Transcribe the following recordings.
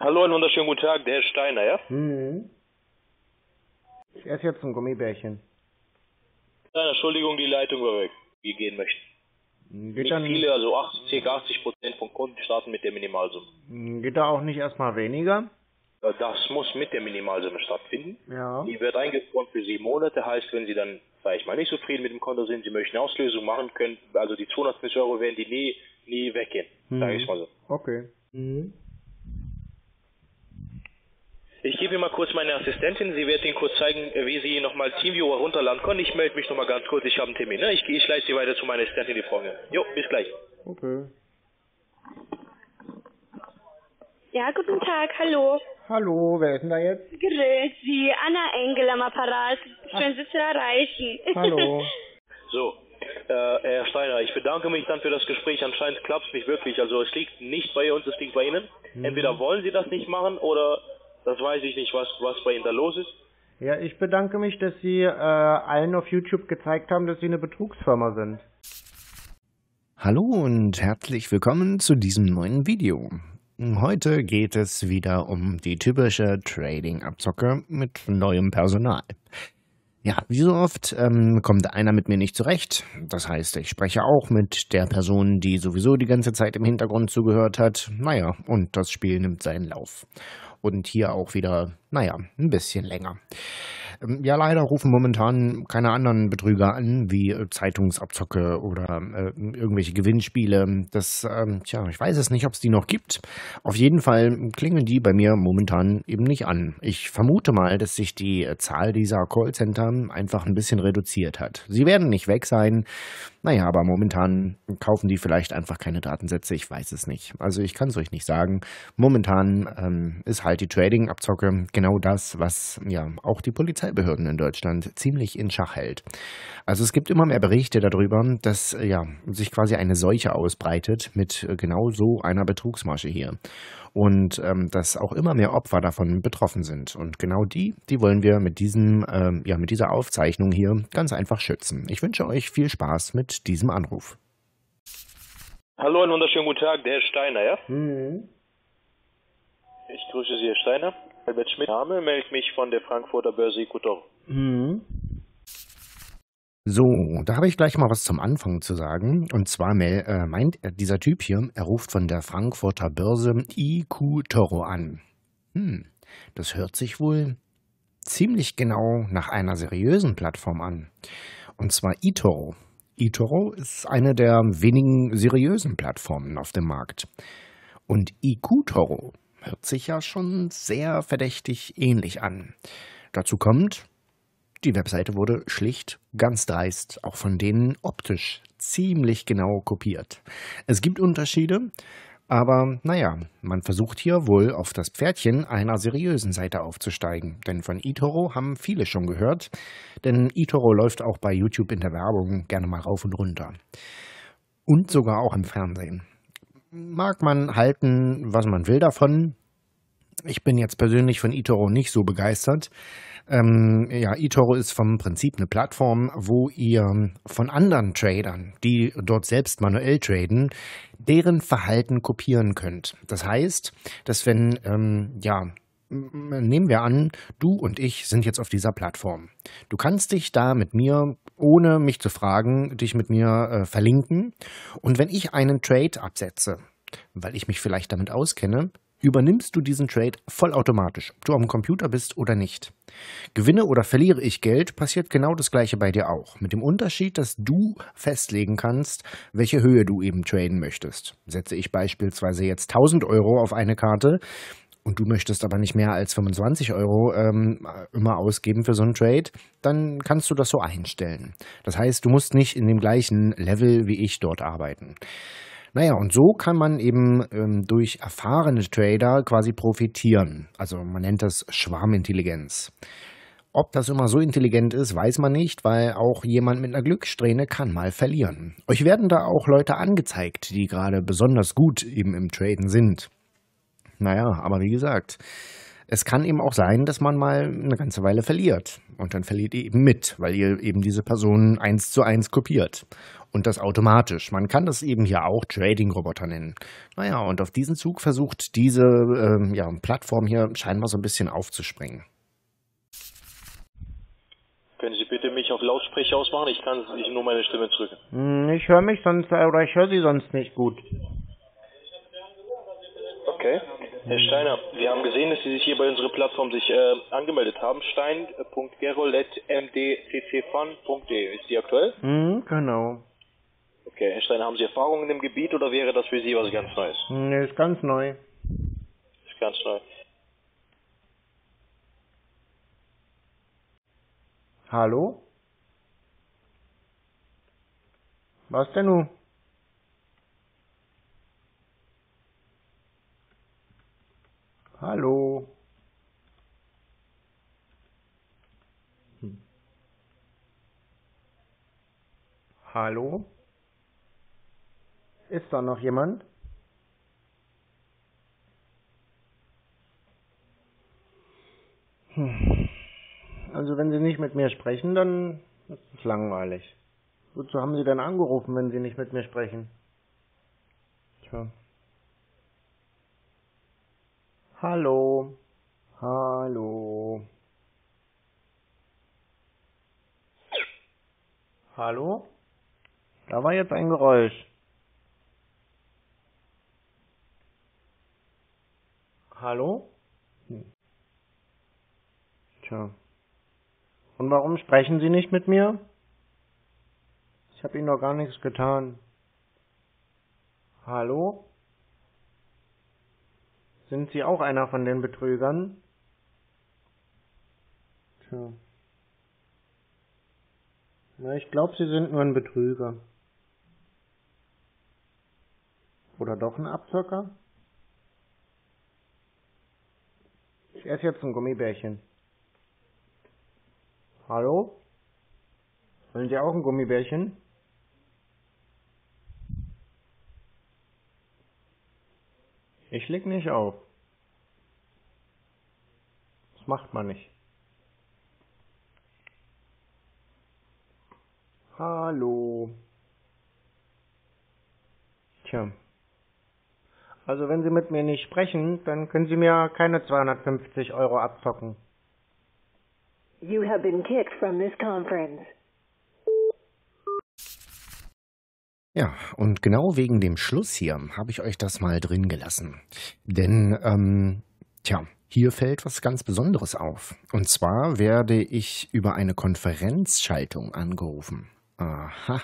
Hallo, einen wunderschönen guten Tag, der Herr Steiner, ja? Mhm. Ich esse jetzt ein Gummibärchen. Nein, Entschuldigung, die Leitung war weg. Wir gehen möchten. Geht Nicht viele, also 80, ca. 80 Prozent von Kunden starten mit der Minimalsumme. geht da auch nicht erstmal weniger? Das muss mit der Minimalsumme stattfinden. Ja. Die wird eingefroren für sieben Monate, heißt, wenn Sie dann, sag ich mal, nicht zufrieden mit dem Konto sind, Sie möchten eine Auslösung machen können, also die 250 Euro werden die nie, nie weggehen, sage ich mal so. Okay. Mhm. Ich gebe Ihnen mal kurz meine Assistentin, sie wird Ihnen kurz zeigen, äh, wie Sie nochmal Teamviewer runterladen können. Ich melde mich nochmal ganz kurz, ich habe einen Termin. Ne? Ich, ich leite Sie weiter zu meiner Assistentin, die Frau. Jo, bis gleich. Okay. Ja, guten Tag, hallo. Hallo, wer ist denn da jetzt? Grüß Sie, Anna Engel am Apparat. Schön, Sie zu erreichen. Hallo. So, äh, Herr Steiner, ich bedanke mich dann für das Gespräch. Anscheinend klappt es nicht wirklich. Also es liegt nicht bei uns, es liegt bei Ihnen. Entweder wollen Sie das nicht machen oder das weiß ich nicht, was, was bei Ihnen da los ist. Ja, ich bedanke mich, dass Sie äh, allen auf YouTube gezeigt haben, dass Sie eine Betrugsfirma sind. Hallo und herzlich willkommen zu diesem neuen Video. Heute geht es wieder um die typische Trading-Abzocke mit neuem Personal. Ja, wie so oft ähm, kommt einer mit mir nicht zurecht. Das heißt, ich spreche auch mit der Person, die sowieso die ganze Zeit im Hintergrund zugehört hat. Naja, und das Spiel nimmt seinen Lauf. Und hier auch wieder, naja, ein bisschen länger. Ähm, Ja, leider rufen momentan keine anderen Betrüger an, wie äh, Zeitungsabzocke oder äh, irgendwelche Gewinnspiele. Das, ähm, tja, ich weiß es nicht, ob es die noch gibt. Auf jeden Fall klingen die bei mir momentan eben nicht an. Ich vermute mal, dass sich die äh, Zahl dieser Callcenter einfach ein bisschen reduziert hat. Sie werden nicht weg sein. Naja, aber momentan kaufen die vielleicht einfach keine Datensätze. Ich weiß es nicht. Also ich kann es euch nicht sagen. Momentan ähm, ist halt die Trading-Abzocke genau das, was ja auch die Polizeibehörden in Deutschland ziemlich in Schach hält. Also es gibt immer mehr Berichte darüber, dass ja sich quasi eine Seuche ausbreitet mit äh, genau so einer Betrugsmasche hier. Und ähm, dass auch immer mehr Opfer davon betroffen sind. Und genau die, die wollen wir mit diesem, ähm, ja, mit dieser Aufzeichnung hier ganz einfach schützen. Ich wünsche euch viel Spaß mit diesem Anruf. Hallo, einen wunderschönen guten Tag, der Herr Steiner, ja? Mhm. Ich grüße Sie, Herr Steiner. Albert Schmidt, Name, melde mich von der Frankfurter Börse Ecuador. Mhm. So, da habe ich gleich mal was zum Anfang zu sagen. Und zwar äh, meint er- dieser Typ hier, er ruft von der Frankfurter Börse IQ Toro an. Hm, das hört sich wohl ziemlich genau nach einer seriösen Plattform an. Und zwar eToro. eToro ist eine der wenigen seriösen Plattformen auf dem Markt. Und IQ Toro hört sich ja schon sehr verdächtig ähnlich an. Dazu kommt, die Webseite wurde schlicht, ganz dreist, auch von denen optisch ziemlich genau kopiert. Es gibt Unterschiede, aber naja, man versucht hier wohl auf das Pferdchen einer seriösen Seite aufzusteigen. Denn von eToro haben viele schon gehört, denn eToro läuft auch bei YouTube in der Werbung gerne mal rauf und runter. Und sogar auch im Fernsehen. Mag man halten, was man will davon. Ich bin jetzt persönlich von eToro nicht so begeistert. Ähm, ja, eToro ist vom Prinzip eine Plattform, wo ihr von anderen Tradern, die dort selbst manuell traden, deren Verhalten kopieren könnt. Das heißt, dass wenn, ähm, ja, nehmen wir an, du und ich sind jetzt auf dieser Plattform. Du kannst dich da mit mir, ohne mich zu fragen, dich mit mir äh, verlinken. Und wenn ich einen Trade absetze, weil ich mich vielleicht damit auskenne, übernimmst du diesen Trade vollautomatisch, ob du am Computer bist oder nicht. Gewinne oder verliere ich Geld, passiert genau das gleiche bei dir auch. Mit dem Unterschied, dass du festlegen kannst, welche Höhe du eben traden möchtest. Setze ich beispielsweise jetzt 1000 Euro auf eine Karte und du möchtest aber nicht mehr als 25 Euro ähm, immer ausgeben für so einen Trade, dann kannst du das so einstellen. Das heißt, du musst nicht in dem gleichen Level wie ich dort arbeiten. Naja, und so kann man eben ähm, durch erfahrene Trader quasi profitieren. Also man nennt das Schwarmintelligenz. Ob das immer so intelligent ist, weiß man nicht, weil auch jemand mit einer Glückssträhne kann mal verlieren. Euch werden da auch Leute angezeigt, die gerade besonders gut eben im Traden sind. Naja, aber wie gesagt, es kann eben auch sein, dass man mal eine ganze Weile verliert. Und dann verliert ihr eben mit, weil ihr eben diese Person eins zu eins kopiert. Und das automatisch. Man kann das eben hier auch Trading-Roboter nennen. Naja, und auf diesen Zug versucht diese ähm, ja, Plattform hier scheinbar so ein bisschen aufzuspringen. Können Sie bitte mich auf Lautsprecher ausmachen? Ich kann ich nur meine Stimme drücken. Hm, Ich höre mich sonst, oder ich höre Sie sonst nicht gut. Okay. Herr Steiner, wir haben gesehen, dass Sie sich hier bei unserer Plattform sich äh, angemeldet haben. stein.gerol.mdccfun.de. Ist die aktuell? Hm, genau. Okay, Herr Steiner, haben Sie Erfahrungen im Gebiet oder wäre das für Sie was ganz Neues? Hm, ist ganz neu. Ist ganz neu. Hallo? Was denn nun? Hallo? Hm. Hallo? Ist da noch jemand? Hm. Also wenn Sie nicht mit mir sprechen, dann ist es langweilig. Wozu haben Sie denn angerufen, wenn Sie nicht mit mir sprechen? Tja. Hallo. Hallo. Hallo? Da war jetzt ein Geräusch. Hallo? Hm. Tja. Und warum sprechen Sie nicht mit mir? Ich habe Ihnen doch gar nichts getan. Hallo? Sind Sie auch einer von den Betrügern? Tja. Na, ich glaube, Sie sind nur ein Betrüger. Oder doch ein Abzocker? Ich esse jetzt ein Gummibärchen. Hallo? Wollen Sie auch ein Gummibärchen? Ich leg nicht auf. Das macht man nicht. Hallo. Tja. Also wenn Sie mit mir nicht sprechen, dann können Sie mir keine 250 Euro abzocken. You have been kicked from this conference. Ja, und genau wegen dem Schluss hier habe ich euch das mal drin gelassen. Denn, ähm, tja, hier fällt was ganz Besonderes auf. Und zwar werde ich über eine Konferenzschaltung angerufen. Aha.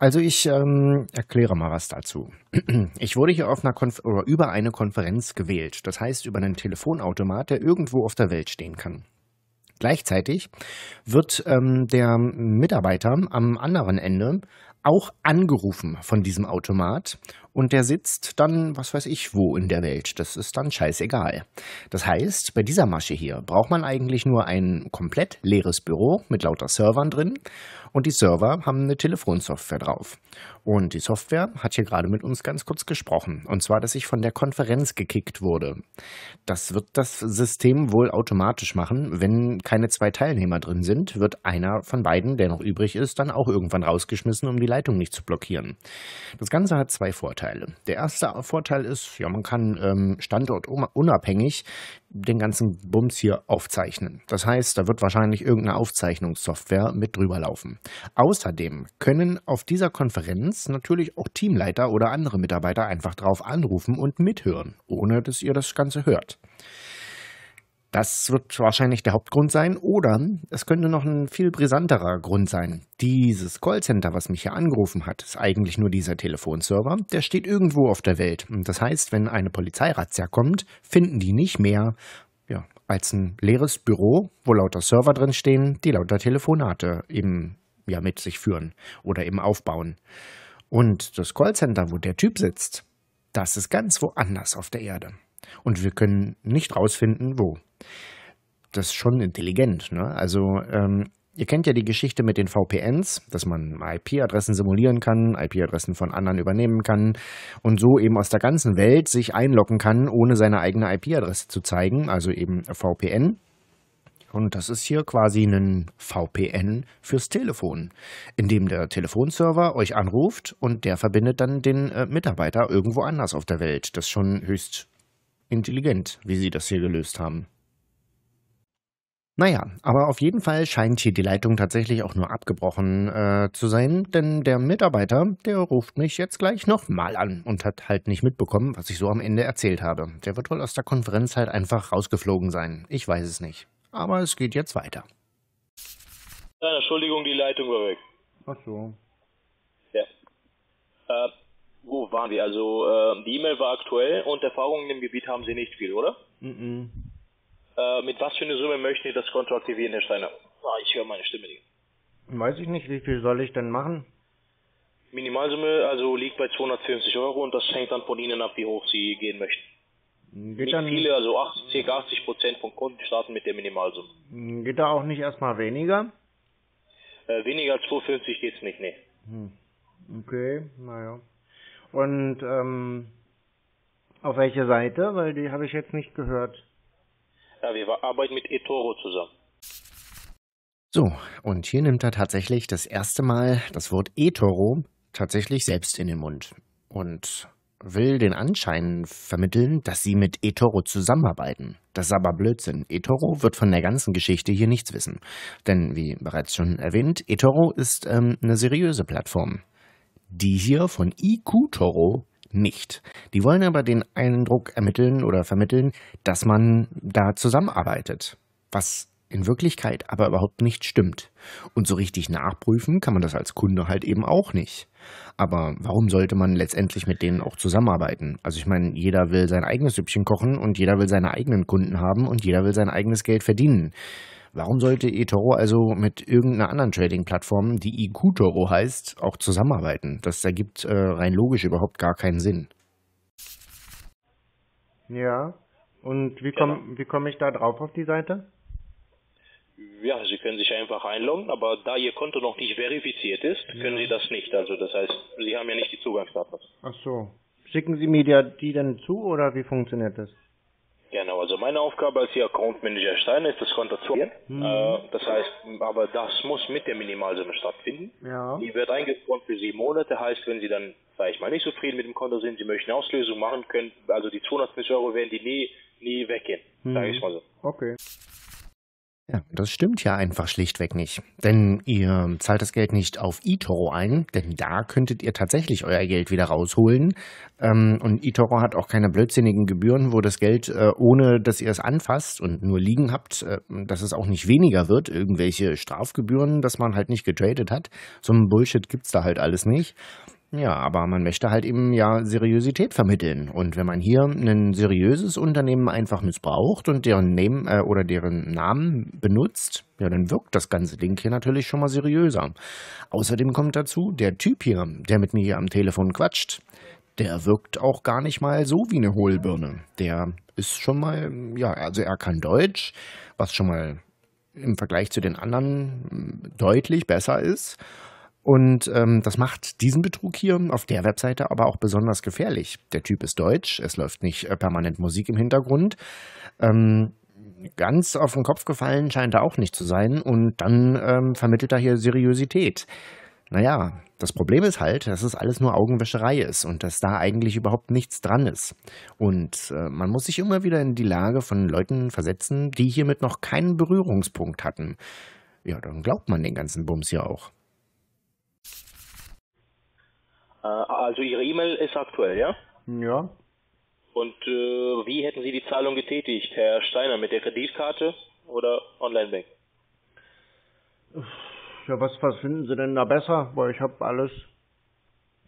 Also ich ähm, erkläre mal was dazu. Ich wurde hier auf einer Konf oder über eine Konferenz gewählt. Das heißt über einen Telefonautomat, der irgendwo auf der Welt stehen kann. Gleichzeitig wird ähm, der Mitarbeiter am anderen Ende auch angerufen von diesem Automat und der sitzt dann, was weiß ich, wo in der Welt. Das ist dann scheißegal. Das heißt, bei dieser Masche hier braucht man eigentlich nur ein komplett leeres Büro mit lauter Servern drin und die Server haben eine Telefonsoftware drauf. Und die Software hat hier gerade mit uns ganz kurz gesprochen. Und zwar, dass ich von der Konferenz gekickt wurde. Das wird das System wohl automatisch machen. Wenn keine zwei Teilnehmer drin sind, wird einer von beiden, der noch übrig ist, dann auch irgendwann rausgeschmissen, um die Leitung nicht zu blockieren. Das Ganze hat zwei Vorteile. Der erste Vorteil ist, ja, man kann ähm, standortunabhängig den ganzen Bums hier aufzeichnen. Das heißt, da wird wahrscheinlich irgendeine Aufzeichnungssoftware mit drüber laufen. Außerdem können auf dieser Konferenz natürlich auch Teamleiter oder andere Mitarbeiter einfach drauf anrufen und mithören, ohne dass ihr das Ganze hört. Das wird wahrscheinlich der Hauptgrund sein. Oder es könnte noch ein viel brisanterer Grund sein. Dieses Callcenter, was mich hier angerufen hat, ist eigentlich nur dieser Telefonserver. Der steht irgendwo auf der Welt. Das heißt, wenn eine Polizeirazzia kommt, finden die nicht mehr ja, als ein leeres Büro, wo lauter Server drin stehen, die lauter Telefonate eben ja, mit sich führen oder eben aufbauen. Und das Callcenter, wo der Typ sitzt, das ist ganz woanders auf der Erde. Und wir können nicht rausfinden, wo. Das ist schon intelligent. Ne? Also ähm, ihr kennt ja die Geschichte mit den VPNs, dass man IP-Adressen simulieren kann, IP-Adressen von anderen übernehmen kann und so eben aus der ganzen Welt sich einloggen kann, ohne seine eigene IP-Adresse zu zeigen, also eben VPN. Und das ist hier quasi ein VPN fürs Telefon, in dem der Telefonserver euch anruft und der verbindet dann den äh, Mitarbeiter irgendwo anders auf der Welt. Das ist schon höchst intelligent, wie sie das hier gelöst haben. Naja, aber auf jeden Fall scheint hier die Leitung tatsächlich auch nur abgebrochen äh, zu sein, denn der Mitarbeiter, der ruft mich jetzt gleich nochmal an und hat halt nicht mitbekommen, was ich so am Ende erzählt habe. Der wird wohl aus der Konferenz halt einfach rausgeflogen sein. Ich weiß es nicht. Aber es geht jetzt weiter. Ja, Entschuldigung, die Leitung war weg. Ach so. Ja. Äh, wo waren wir? Also, äh, die E-Mail war aktuell und Erfahrungen im Gebiet haben Sie nicht viel, oder? Mhm. Äh, mit was für eine Summe möchten Sie das Konto aktivieren, Herr Steiner? Ah, ich höre meine Stimme nicht. Weiß ich nicht, wie viel soll ich denn machen? Minimalsumme also liegt bei 250 Euro und das hängt dann von Ihnen ab, wie hoch Sie gehen möchten. Geht Nicht dann, viele, also 80, ca. 80 Prozent von Kunden starten mit der Minimalsumme. geht da auch nicht erstmal weniger? Äh, weniger als 250 geht's nicht, nee. Hm. Okay, naja. Und ähm, auf welche Seite? Weil die habe ich jetzt nicht gehört. Ja, wir arbeiten mit eToro zusammen. So, und hier nimmt er tatsächlich das erste Mal das Wort eToro tatsächlich selbst in den Mund und will den Anschein vermitteln, dass sie mit eToro zusammenarbeiten. Das ist aber Blödsinn. eToro wird von der ganzen Geschichte hier nichts wissen. Denn, wie bereits schon erwähnt, eToro ist ähm, eine seriöse Plattform. Die hier von IQ-Toro nicht. Die wollen aber den Eindruck ermitteln oder vermitteln, dass man da zusammenarbeitet. Was in Wirklichkeit aber überhaupt nicht stimmt. Und so richtig nachprüfen kann man das als Kunde halt eben auch nicht. Aber warum sollte man letztendlich mit denen auch zusammenarbeiten? Also ich meine, jeder will sein eigenes Süppchen kochen und jeder will seine eigenen Kunden haben und jeder will sein eigenes Geld verdienen. Warum sollte eToro also mit irgendeiner anderen Trading-Plattform, die IQ-Toro heißt, auch zusammenarbeiten? Das ergibt äh, rein logisch überhaupt gar keinen Sinn. Ja. Und wie komme wie komm ich da drauf auf die Seite? Ja, Sie können sich einfach einloggen, aber da Ihr Konto noch nicht verifiziert ist, können Sie das nicht. Also das heißt, Sie haben ja nicht die Zugangsdaten. Ach so. Schicken Sie mir die, die dann zu oder wie funktioniert das? Genau, also meine Aufgabe als Ihr Account Manager Steiner ist das Konto zu äh, Das heißt, aber das muss mit der Minimalsumme stattfinden. Ja. Die wird eingefroren für sieben Monate, heißt, wenn Sie dann, sag ich mal, nicht zufrieden mit dem Konto sind, Sie möchten eine Auslösung machen können, also die 250 Euro werden die nie, nie weggehen, sage ich mal so. Okay. Ja, das stimmt ja einfach schlichtweg nicht. Denn ihr zahlt das Geld nicht auf eToro ein, denn da könntet ihr tatsächlich euer Geld wieder rausholen. Ähm, und eToro hat auch keine blödsinnigen Gebühren, wo das Geld, äh, ohne dass ihr es anfasst und nur liegen habt, äh, dass es auch nicht weniger wird. Irgendwelche Strafgebühren, dass man halt nicht getradet hat. So ein Bullshit gibt's da halt alles nicht. Ja, aber man möchte halt eben ja Seriosität vermitteln. Und wenn man hier ein seriöses Unternehmen einfach missbraucht und deren Name äh, oder deren Namen benutzt, ja, dann wirkt das ganze Ding hier natürlich schon mal seriöser. Außerdem kommt dazu, der Typ hier, der mit mir hier am Telefon quatscht, der wirkt auch gar nicht mal so wie eine Hohlbirne. Der ist schon mal, ja, also er kann Deutsch, was schon mal im Vergleich zu den anderen deutlich besser ist. Und ähm, das macht diesen Betrug hier auf der Webseite aber auch besonders gefährlich. Der Typ ist deutsch, es läuft nicht äh, permanent Musik im Hintergrund. Ähm, ganz auf den Kopf gefallen scheint er auch nicht zu sein. Und dann ähm, vermittelt er hier Seriosität. Naja, das Problem ist halt, dass es alles nur Augenwäscherei ist und dass da eigentlich überhaupt nichts dran ist. Und äh, man muss sich immer wieder in die Lage von Leuten versetzen, die hiermit noch keinen Berührungspunkt hatten. Ja, dann glaubt man den ganzen Bums ja auch. Äh, also Ihre E-Mail ist aktuell, ja? Ja. Und äh, wie hätten Sie die Zahlung getätigt, Herr Steiner, mit der Kreditkarte oder Online-Bank? Ja, was, was finden Sie denn da besser? Weil ich habe alles.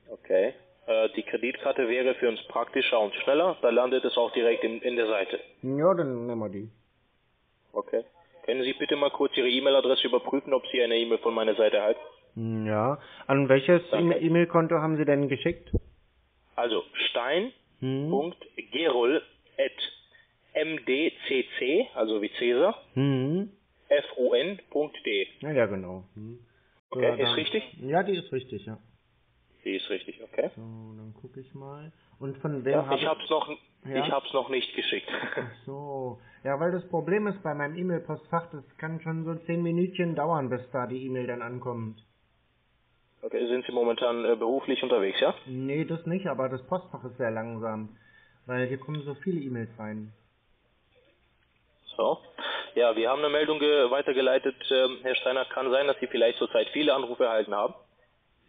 Okay. Äh, die Kreditkarte wäre für uns praktischer und schneller. Da landet es auch direkt in, in der Seite. Ja, dann nehmen wir die. Okay. Können Sie bitte mal kurz Ihre E-Mail-Adresse überprüfen, ob Sie eine E-Mail von meiner Seite erhalten? Ja. An welches E-Mail-Konto haben Sie denn geschickt? Also Hm. stein.gerol at mdcc, also wie Cäsar, Hm. fon.de. Ja, ja, genau. Hm. Okay, Ja, ist dann- richtig? Ja, die ist richtig, ja. Die ist richtig, okay. So, dann gucke ich mal. Und von wem Ja, habe ich hab's noch, Ja? Ich hab's noch nicht geschickt. Ach so. Ja, weil das Problem ist bei meinem E-Mail-Postfach, das kann schon so zehn Minütchen dauern, bis da die E-Mail dann ankommt. Okay, sind Sie momentan äh, beruflich unterwegs, ja? Nee, das nicht, aber das Postfach ist sehr langsam. Weil hier kommen so viele E-Mails rein. So. Ja, wir haben eine Meldung ge- weitergeleitet, ähm, Herr Steiner. Kann sein, dass Sie vielleicht zurzeit viele Anrufe erhalten haben.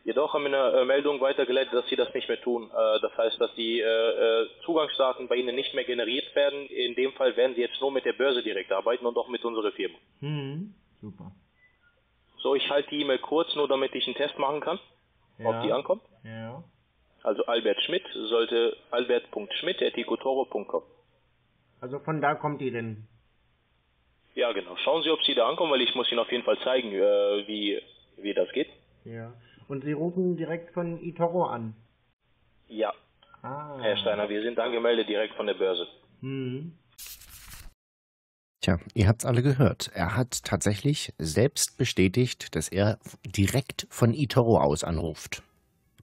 Jedoch haben wir eine äh, Meldung weitergeleitet, dass Sie das nicht mehr tun. Äh, das heißt, dass die äh, äh, Zugangsdaten bei Ihnen nicht mehr generiert werden. In dem Fall werden Sie jetzt nur mit der Börse direkt arbeiten und auch mit unserer Firma. Hm, super. So, ich halte die E-Mail kurz, nur damit ich einen Test machen kann, ob Ja. die ankommt. Ja. Also Albert Schmidt sollte albert.schmidt.ecotoro.com. Also von da kommt die denn. Ja, genau. Schauen Sie, ob Sie da ankommen, weil ich muss Ihnen auf jeden Fall zeigen, äh, wie, wie das geht. Ja. Und Sie rufen direkt von eToro an. Ja, Ah. Herr Steiner, wir sind angemeldet direkt von der Börse. Hm. Tja, ihr habt's alle gehört. Er hat tatsächlich selbst bestätigt, dass er direkt von eToro aus anruft.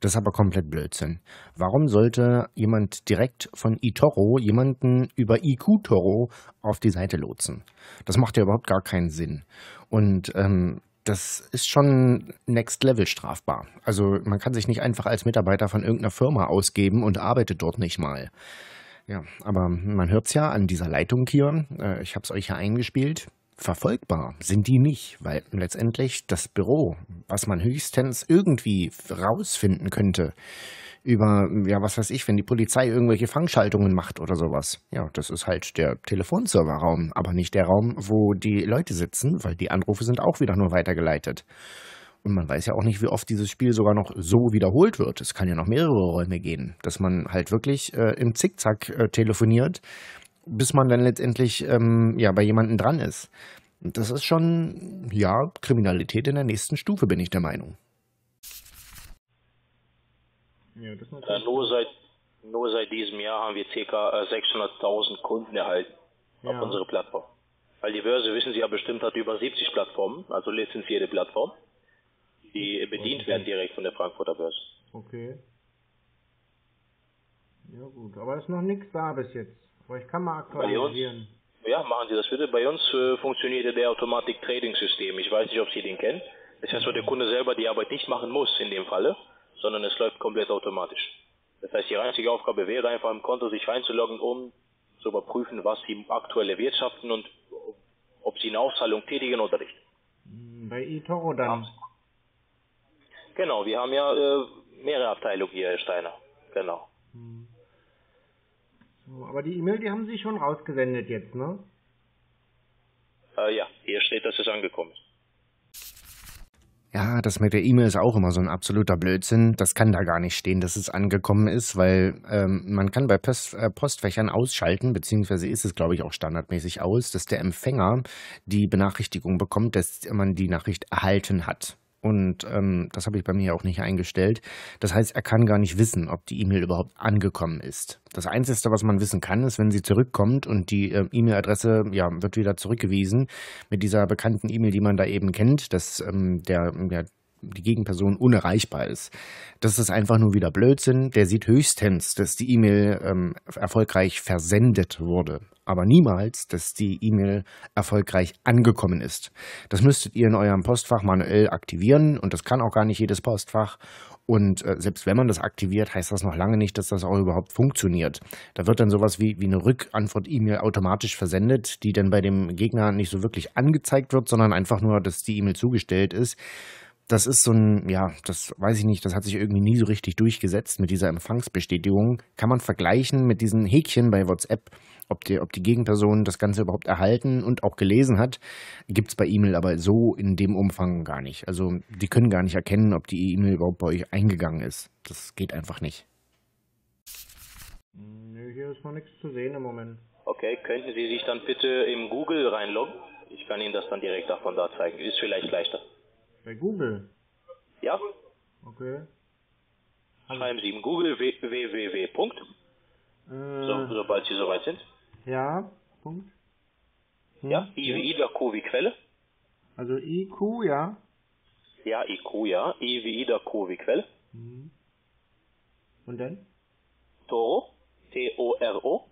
Das ist aber komplett Blödsinn. Warum sollte jemand direkt von eToro jemanden über IQ-Toro auf die Seite lotsen? Das macht ja überhaupt gar keinen Sinn. Und ähm, das ist schon Next Level strafbar. Also man kann sich nicht einfach als Mitarbeiter von irgendeiner Firma ausgeben und arbeitet dort nicht mal. Ja, aber man hört's ja an dieser Leitung hier, äh, ich habe es euch ja eingespielt, verfolgbar sind die nicht, weil letztendlich das Büro, was man höchstens irgendwie rausfinden könnte, über, ja, was weiß ich, wenn die Polizei irgendwelche Fangschaltungen macht oder sowas. Ja, das ist halt der Telefonserverraum, aber nicht der Raum, wo die Leute sitzen, weil die Anrufe sind auch wieder nur weitergeleitet. Und man weiß ja auch nicht, wie oft dieses Spiel sogar noch so wiederholt wird. Es kann ja noch mehrere Räume gehen, dass man halt wirklich äh, im Zickzack äh, telefoniert, bis man dann letztendlich ähm, ja bei jemandem dran ist. Und Das ist schon, ja, Kriminalität in der nächsten Stufe, bin ich der Meinung. Ja, das ist Äh, natürlich. nur, seit, nur seit diesem Jahr haben wir ca. äh, 600.000 Kunden erhalten Ja. auf unsere Plattform. Weil die Börse, wissen Sie ja bestimmt, hat über 70 Plattformen, also lizenzierte Plattformen, die bedient werden direkt von der Frankfurter Börse. Okay. Ja gut, aber ist noch nichts da bis jetzt. Aber ich kann mal aktualisieren. Ja, machen Sie das bitte. Bei uns äh, funktioniert ja der Automatic Trading System. Ich weiß nicht, ob Sie den kennen. Das heißt, wo der Kunde selber die Arbeit nicht machen muss in dem Falle, sondern es läuft komplett automatisch. Das heißt, die einzige Aufgabe wäre einfach im Konto sich reinzuloggen, um zu überprüfen, was Sie aktuell erwirtschaften und ob Sie eine Auszahlung tätigen oder nicht. Hm, Bei eToro dann. Genau, wir haben ja äh, mehrere Abteilungen hier, Herr Steiner. Genau. So, aber die E-Mail, die haben Sie schon rausgesendet jetzt, ne? Äh, ja, hier steht, dass es angekommen ist. Ja, das mit der E-Mail ist auch immer so ein absoluter Blödsinn. Das kann da gar nicht stehen, dass es angekommen ist, weil ähm, man kann bei Post, äh, Postfächern ausschalten, beziehungsweise ist es, glaube ich, auch standardmäßig aus, dass der Empfänger die Benachrichtigung bekommt, dass man die Nachricht erhalten hat. Und ähm, das habe ich bei mir auch nicht eingestellt. Das heißt, er kann gar nicht wissen, ob die E-Mail überhaupt angekommen ist. Das Einzige, was man wissen kann, ist, wenn sie zurückkommt und die äh, E-Mail-Adresse ja, wird wieder zurückgewiesen mit dieser bekannten E-Mail, die man da eben kennt, dass ähm, der, der die Gegenperson unerreichbar ist. Das ist einfach nur wieder Blödsinn. Der sieht höchstens, dass die E-Mail ähm, erfolgreich versendet wurde, aber niemals, dass die E-Mail erfolgreich angekommen ist. Das müsstet ihr in eurem Postfach manuell aktivieren und das kann auch gar nicht jedes Postfach. Und äh, selbst wenn man das aktiviert, heißt das noch lange nicht, dass das auch überhaupt funktioniert. Da wird dann sowas wie, wie eine Rückantwort-E-Mail automatisch versendet, die dann bei dem Gegner nicht so wirklich angezeigt wird, sondern einfach nur, dass die E-Mail zugestellt ist das ist so ein, ja, das weiß ich nicht, das hat sich irgendwie nie so richtig durchgesetzt mit dieser Empfangsbestätigung. Kann man vergleichen mit diesen Häkchen bei WhatsApp, ob die, ob die Gegenperson das Ganze überhaupt erhalten und auch gelesen hat, gibt's bei E-Mail aber so in dem Umfang gar nicht. Also die können gar nicht erkennen, ob die E-Mail überhaupt bei euch eingegangen ist. Das geht einfach nicht. Nö, hier ist noch nichts zu sehen im Moment. Okay, könnten Sie sich dann bitte im Google reinloggen? Ich kann Ihnen das dann direkt auch von da zeigen. Ist vielleicht leichter. Bei Google. Ja? Okay. Schreiben Sie im Google www. Punkt, Äh, so, sobald Sie soweit sind. Ja, Punkt. Hm, Ja, I wie Ida, Q wie Quelle. Also IQ, ja. Ja, IQ, ja. I wie Ida, Q wie Quelle. Hm. Und dann? Toro, T-O-R-O,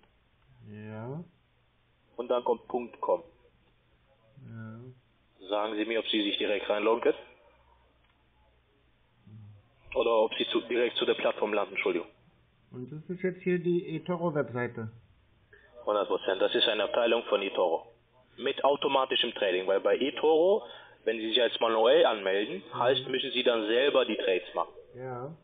Ja. Und dann kommt .com. Ja. Sagen Sie mir, ob Sie sich direkt reinloggen können. Oder ob Sie zu, direkt zu der Plattform landen, Entschuldigung. Und das ist jetzt hier die eToro-Webseite. 100 Prozent. Das ist eine Abteilung von eToro. Mit automatischem Trading, weil bei eToro, wenn Sie sich als manuell anmelden, heißt, müssen Sie dann selber die Trades machen. Ja.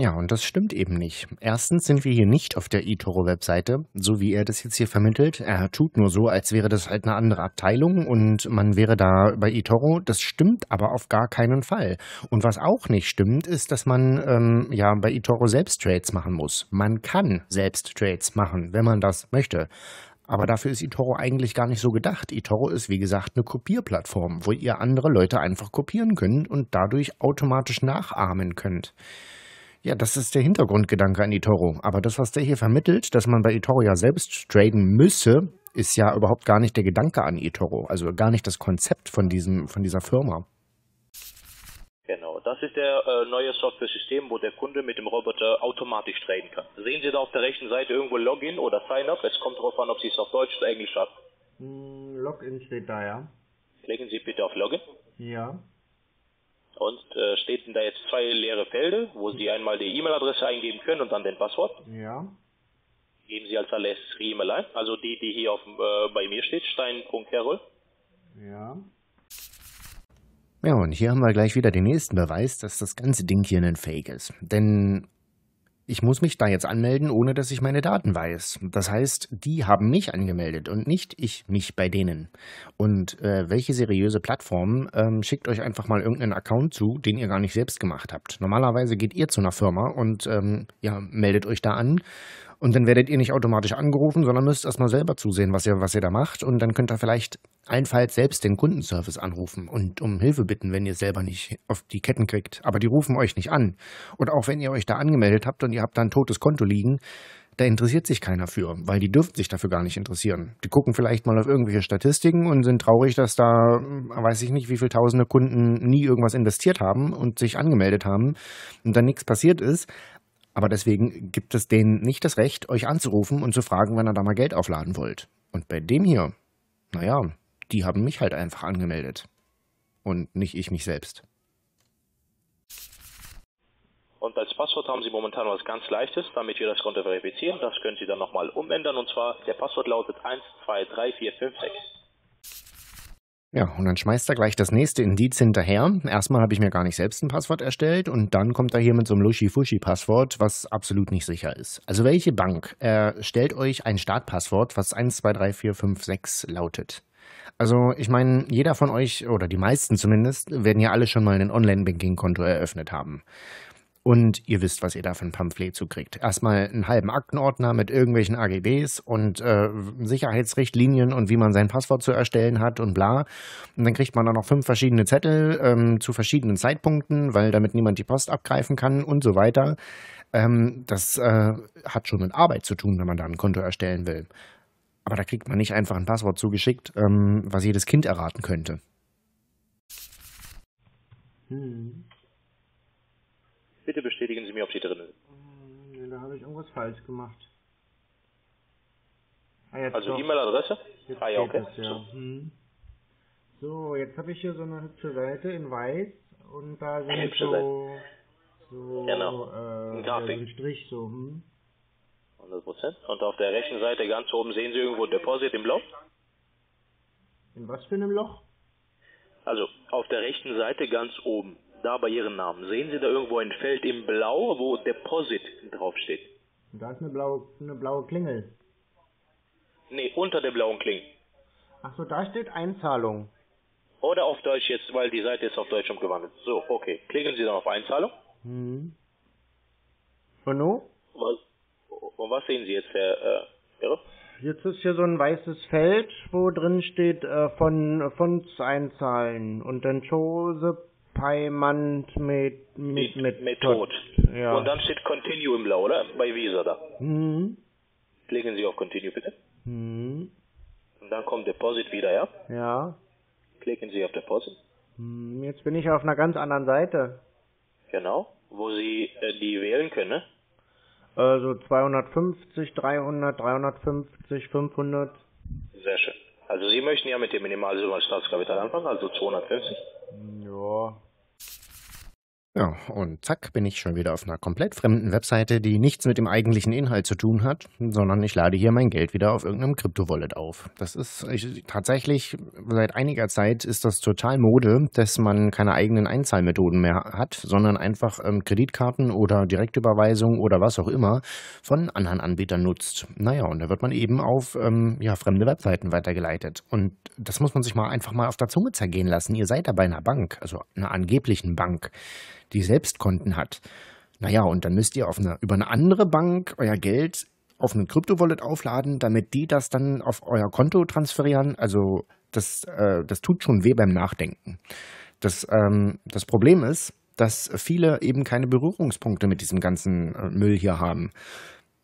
Ja, und das stimmt eben nicht. Erstens sind wir hier nicht auf der eToro-Webseite, so wie er das jetzt hier vermittelt. Er tut nur so, als wäre das halt eine andere Abteilung und man wäre da bei eToro. Das stimmt aber auf gar keinen Fall. Und was auch nicht stimmt, ist, dass man ähm, ja bei eToro selbst Trades machen muss. Man kann selbst Trades machen, wenn man das möchte. Aber dafür ist eToro eigentlich gar nicht so gedacht. eToro ist, wie gesagt, eine Kopierplattform, wo ihr andere Leute einfach kopieren könnt und dadurch automatisch nachahmen könnt. Ja, das ist der Hintergrundgedanke an eToro. Aber das, was der hier vermittelt, dass man bei eToro ja selbst traden müsse, ist ja überhaupt gar nicht der Gedanke an eToro. Also gar nicht das Konzept von, diesem, von dieser Firma. Genau, das ist der äh, neue Software-System, wo der Kunde mit dem Roboter automatisch traden kann. Sehen Sie da auf der rechten Seite irgendwo Login oder Sign-up? Es kommt darauf an, ob Sie es auf Deutsch oder Englisch haben. Hm, Login steht da, ja. Klicken Sie bitte auf Login. Ja. Und äh, steht da jetzt zwei leere Felder, wo Sie einmal die E-Mail-Adresse eingeben können und dann den Passwort. Ja. Geben Sie als allererstes Ihre E-Mail ein, also die, die hier auf, äh, bei mir steht, stein.herol. Ja. Ja, und hier haben wir gleich wieder den nächsten Beweis, dass das ganze Ding hier ein Fake ist. Denn ich muss mich da jetzt anmelden, ohne dass ich meine Daten weiß. Das heißt, die haben mich angemeldet und nicht ich mich bei denen. Und äh, welche seriöse Plattform ähm, schickt euch einfach mal irgendeinen Account zu, den ihr gar nicht selbst gemacht habt? Normalerweise geht ihr zu einer Firma und ähm, ja, meldet euch da an. Und dann werdet ihr nicht automatisch angerufen, sondern müsst erstmal selber zusehen, was ihr, was ihr da macht. Und dann könnt ihr vielleicht allenfalls selbst den Kundenservice anrufen und um Hilfe bitten, wenn ihr selber nicht auf die Ketten kriegt. Aber die rufen euch nicht an. Und auch wenn ihr euch da angemeldet habt und ihr habt da ein totes Konto liegen, da interessiert sich keiner für, weil die dürfen sich dafür gar nicht interessieren. Die gucken vielleicht mal auf irgendwelche Statistiken und sind traurig, dass da, weiß ich nicht, wie viele tausende Kunden nie irgendwas investiert haben und sich angemeldet haben und dann nichts passiert ist. Aber deswegen gibt es denen nicht das Recht, euch anzurufen und zu fragen, wann ihr da mal Geld aufladen wollt. Und bei dem hier, naja, die haben mich halt einfach angemeldet. Und nicht ich mich selbst. Und als Passwort haben Sie momentan was ganz Leichtes, damit wir das Konto verifizieren. Das können Sie dann nochmal umändern und zwar, der Passwort lautet 123456. Ja, und dann schmeißt er gleich das nächste Indiz hinterher. Erstmal habe ich mir gar nicht selbst ein Passwort erstellt und dann kommt er hier mit so einem Luschi-Fuschi-Passwort, was absolut nicht sicher ist. Also welche Bank äh, stellt euch ein Startpasswort, was 123456 lautet? Also ich meine, jeder von euch oder die meisten zumindest werden ja alle schon mal ein Online-Banking-Konto eröffnet haben. Und ihr wisst, was ihr da für ein Pamphlet zukriegt. Erstmal einen halben Aktenordner mit irgendwelchen AGBs und äh, Sicherheitsrichtlinien und wie man sein Passwort zu erstellen hat und bla. Und dann kriegt man da noch fünf verschiedene Zettel ähm, zu verschiedenen Zeitpunkten, weil damit niemand die Post abgreifen kann und so weiter. Ähm, das äh, hat schon mit Arbeit zu tun, wenn man da ein Konto erstellen will. Aber da kriegt man nicht einfach ein Passwort zugeschickt, ähm, was jedes Kind erraten könnte. Hm. Bitte bestätigen Sie mir, ob Sie drin sind. Nee, da habe ich irgendwas falsch gemacht. Ah, Also. E-Mail-Adresse? Ah ja, okay. es, ja. Hm. So, jetzt habe ich hier so eine hübsche Seite in weiß und da sind so, so Genau. äh, Ein ja, Strich so, hm. 100 Prozent. Und auf der rechten Seite ganz oben sehen Sie irgendwo Deposit im Blau? In was für einem Loch? Also auf der rechten Seite ganz oben, da bei Ihrem Namen, sehen Sie da irgendwo ein Feld im Blau, wo Deposit draufsteht? Da ist eine blaue, eine blaue Klingel. Nee, unter der blauen Klinge. Ach so, da steht Einzahlung. Oder auf Deutsch jetzt, weil die Seite ist auf Deutsch umgewandelt. So, okay. Klicken Sie dann auf Einzahlung. Hm. Und nun? Was, und was sehen Sie jetzt, Herr äh, Irre? Jetzt ist hier so ein weißes Feld, wo drin steht äh, von Fonds einzahlen und dann Chose Payment mit mit mit Method. Ja. Und dann steht Continue im Blau, oder? Bei Visa da. hm. Klicken Sie auf Continue bitte. Hm. Und dann kommt Deposit wieder, ja? Ja. Klicken Sie auf Deposit. Hm, Jetzt bin ich auf einer ganz anderen Seite. Genau. Wo Sie äh, die wählen können, ne? Also 250, 300, 350, 500. Sehr schön. Also Sie möchten ja mit dem Minimalsumme als Staatskapital anfangen, also 250. Ja. Ja, und zack, bin ich schon wieder auf einer komplett fremden Webseite, die nichts mit dem eigentlichen Inhalt zu tun hat, sondern ich lade hier mein Geld wieder auf irgendeinem Krypto-Wallet auf. Das ist ich, tatsächlich, seit einiger Zeit ist das total Mode, dass man keine eigenen Einzahlmethoden mehr hat, sondern einfach ähm, Kreditkarten oder Direktüberweisung oder was auch immer von anderen Anbietern nutzt. Naja, und da wird man eben auf ähm, ja, fremde Webseiten weitergeleitet. Und das muss man sich mal einfach mal auf der Zunge zergehen lassen. Ihr seid da bei einer Bank, also einer angeblichen Bank die selbst Konten hat. Naja, und dann müsst ihr auf eine, über eine andere Bank euer Geld auf eine Krypto-Wallet aufladen, damit die das dann auf euer Konto transferieren. Also das, äh, das tut schon weh beim Nachdenken. Das, ähm, das Problem ist, dass viele eben keine Berührungspunkte mit diesem ganzen äh, Müll hier haben.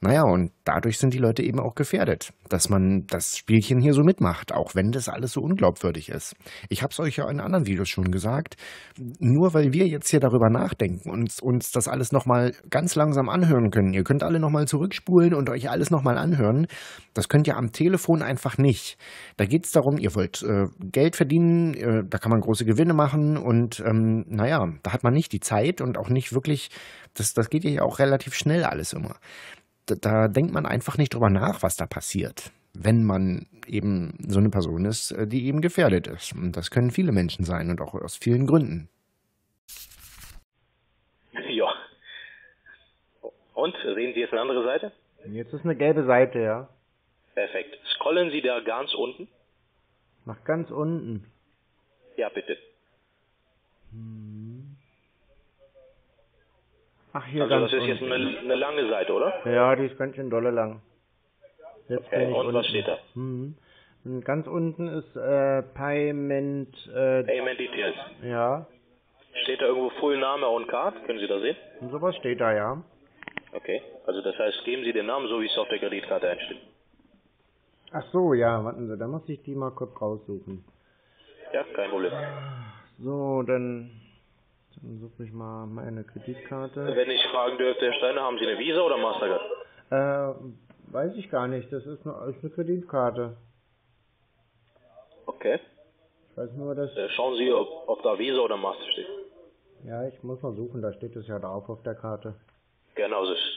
Naja, und dadurch sind die Leute eben auch gefährdet, dass man das Spielchen hier so mitmacht, auch wenn das alles so unglaubwürdig ist. Ich habe es euch ja in anderen Videos schon gesagt, nur weil wir jetzt hier darüber nachdenken und uns das alles nochmal ganz langsam anhören können, ihr könnt alle nochmal zurückspulen und euch alles nochmal anhören, das könnt ihr am Telefon einfach nicht. Da geht es darum, ihr wollt äh, Geld verdienen, äh, da kann man große Gewinne machen und ähm, naja, da hat man nicht die Zeit und auch nicht wirklich, das, das geht ja auch relativ schnell alles immer da, da denkt man einfach nicht drüber nach, was da passiert, wenn man eben so eine Person ist, äh, die eben gefährdet ist. Und das können viele Menschen sein und auch aus vielen Gründen. Ja. Und, sehen Sie jetzt eine andere Seite? Jetzt ist eine gelbe Seite, ja. Perfekt. Scrollen Sie da ganz unten? Nach ganz unten. Ja, bitte. Ach, hier Also ganz das ist jetzt unten. eine, eine lange Seite, oder? Ja, die ist ganz schön dolle lang. Jetzt Okay, bin ich und unten. was steht da? Mhm. Und ganz unten ist äh, Payment, äh, Payment Details. ja. Steht da irgendwo Full Name on Card? Können Sie das sehen? Und sowas steht da, ja. Okay. Also das heißt, geben Sie den Namen so, wie es auf der Kreditkarte einsteht. Ach so, ja, warten Sie, da muss ich die mal kurz raussuchen. Ja, kein Problem. So, dann, dann suche ich mal meine Kreditkarte. Wenn ich fragen dürfte, Herr Steiner, haben Sie eine Visa oder Mastercard? Äh, weiß ich gar nicht, das ist eine, ist eine Kreditkarte. Okay. Ich weiß nur, dass, Äh, Schauen Sie, ob, ob da Visa oder Master steht. ja, ich muss mal suchen, da steht es ja drauf auf der Karte. Genau so ist es.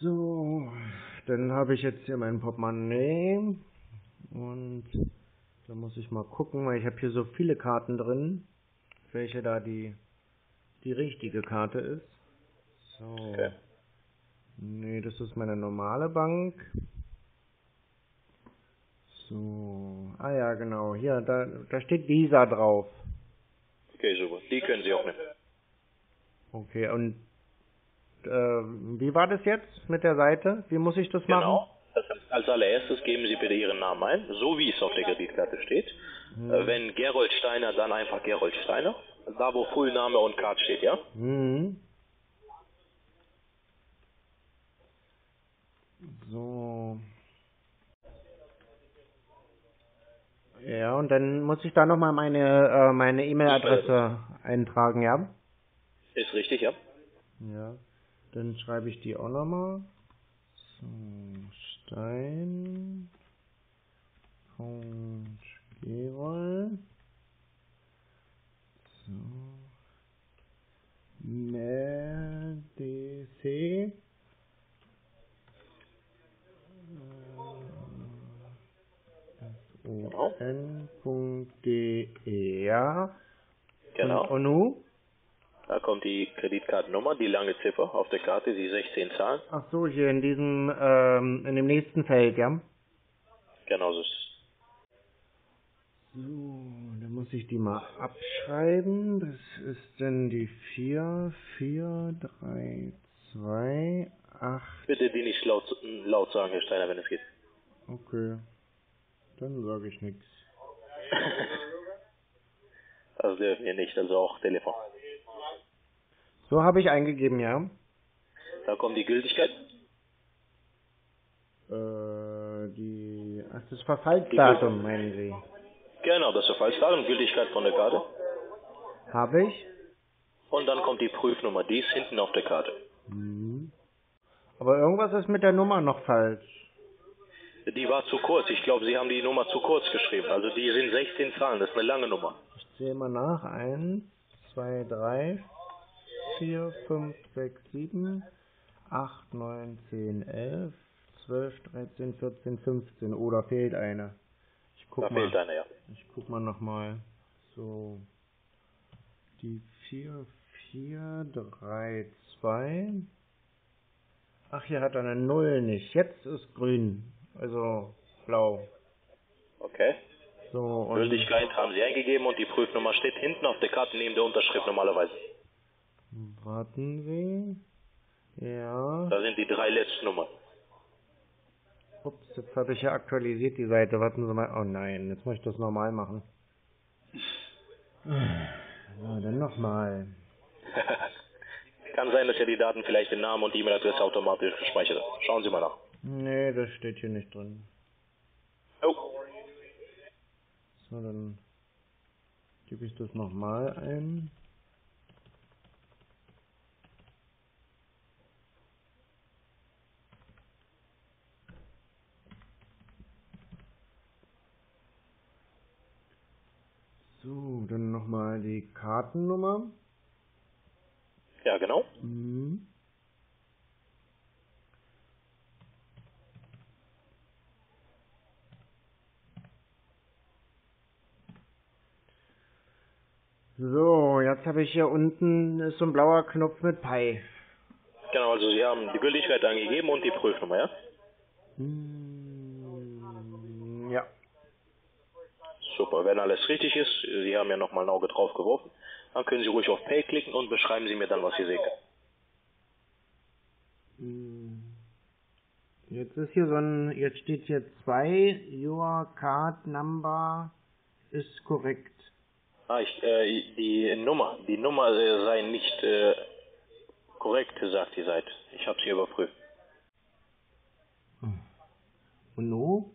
So, dann habe ich jetzt hier mein Portemonnaie und da muss ich mal gucken, weil ich habe hier so viele Karten drin, welche da die die richtige Karte ist. So. Okay. Nee, das ist meine normale Bank. So. Ah ja, genau. Hier, da, da steht Visa drauf. Okay, super. Die können Sie auch nehmen. Okay, und äh, wie war das jetzt mit der Seite? Wie muss ich das machen? Genau. Heißt, als allererstes geben Sie bitte Ihren Namen ein, so wie es auf der Kreditkarte steht. Äh, Wenn Gerold Steiner, dann einfach Gerold Steiner. Da, wo Fullname und Card steht, ja? Mhm. So. Ja, und dann muss ich da nochmal meine äh, meine E-Mail-Adresse eintragen, ja? Ist richtig, ja? Ja. Dann schreibe ich die auch nochmal. So, Stein. Punkt Gerold. So. MERDC. on.de, ja. Genau. Und, und nu? Da kommt die Kreditkartennummer, die lange Ziffer auf der Karte, die 16 Zahlen. Ach so, hier in diesem, ähm, in dem nächsten Feld, ja? Genau so ist es. So, dann muss ich die mal abschreiben. Das ist dann die 4, 4, 3, 2, 8. Bitte die nicht laut, laut sagen, Herr Steiner, wenn es geht. Okay. Dann sage ich nichts. Das dürfen wir nicht, also auch Telefon. So habe ich eingegeben, ja? Da kommt die Gültigkeit. Äh, die, ach, das Verfallsdatum, meinen Sie? Genau, das Verfallsdatum, Gültigkeit von der Karte. Habe ich? und dann kommt die Prüfnummer. Die ist hinten auf der Karte. Aber irgendwas ist mit der Nummer noch falsch. Die war zu kurz. Ich glaube, Sie haben die Nummer zu kurz geschrieben. Also die sind 16 Zahlen. Das ist eine lange Nummer. Ich zähle mal nach. 1, 2, 3, 4, 5, 6, 7, 8, 9, 10, 11, 12, 13, 14, 15. Oh, da fehlt eine. Ich guck Da mal. fehlt eine, ja. Ich guck mal nochmal. So. Die 4, 4, 3, 2. Ach, hier hat er eine Null nicht. Jetzt ist grün. Also blau. Okay. So, und Gültigkeit haben Sie eingegeben und die Prüfnummer steht hinten auf der Karte neben der Unterschrift normalerweise. Warten Sie. Ja. Da sind die drei letzten Nummern. Ups, jetzt habe ich ja aktualisiert die Seite. Warten Sie mal. Oh nein, jetzt muss ich das normal machen. So, dann nochmal. Kann sein, dass ja die Daten vielleicht den Namen und die E-Mail-Adresse automatisch gespeichert haben. Schauen Sie mal nach. Nee, das steht hier nicht drin. Oh, So, dann gebe ich das nochmal ein. So, dann nochmal die Kartennummer. ja genau. Mhm. So, jetzt habe ich hier unten ist so ein blauer Knopf mit Pi. Genau, also Sie haben die Gültigkeit angegeben und die Prüfnummer, ja? Hm, ja. Super, wenn alles richtig ist, Sie haben ja nochmal ein Auge drauf geworfen, dann können Sie ruhig auf Pay klicken und beschreiben Sie mir dann, was Sie sehen können. Hm. Jetzt ist hier so ein, jetzt steht hier 2, your card number ist korrekt. Ah, ich, äh, die Nummer, die Nummer äh, sei nicht äh, korrekt, sagt die Seite. Ich habe sie überprüft. Und no?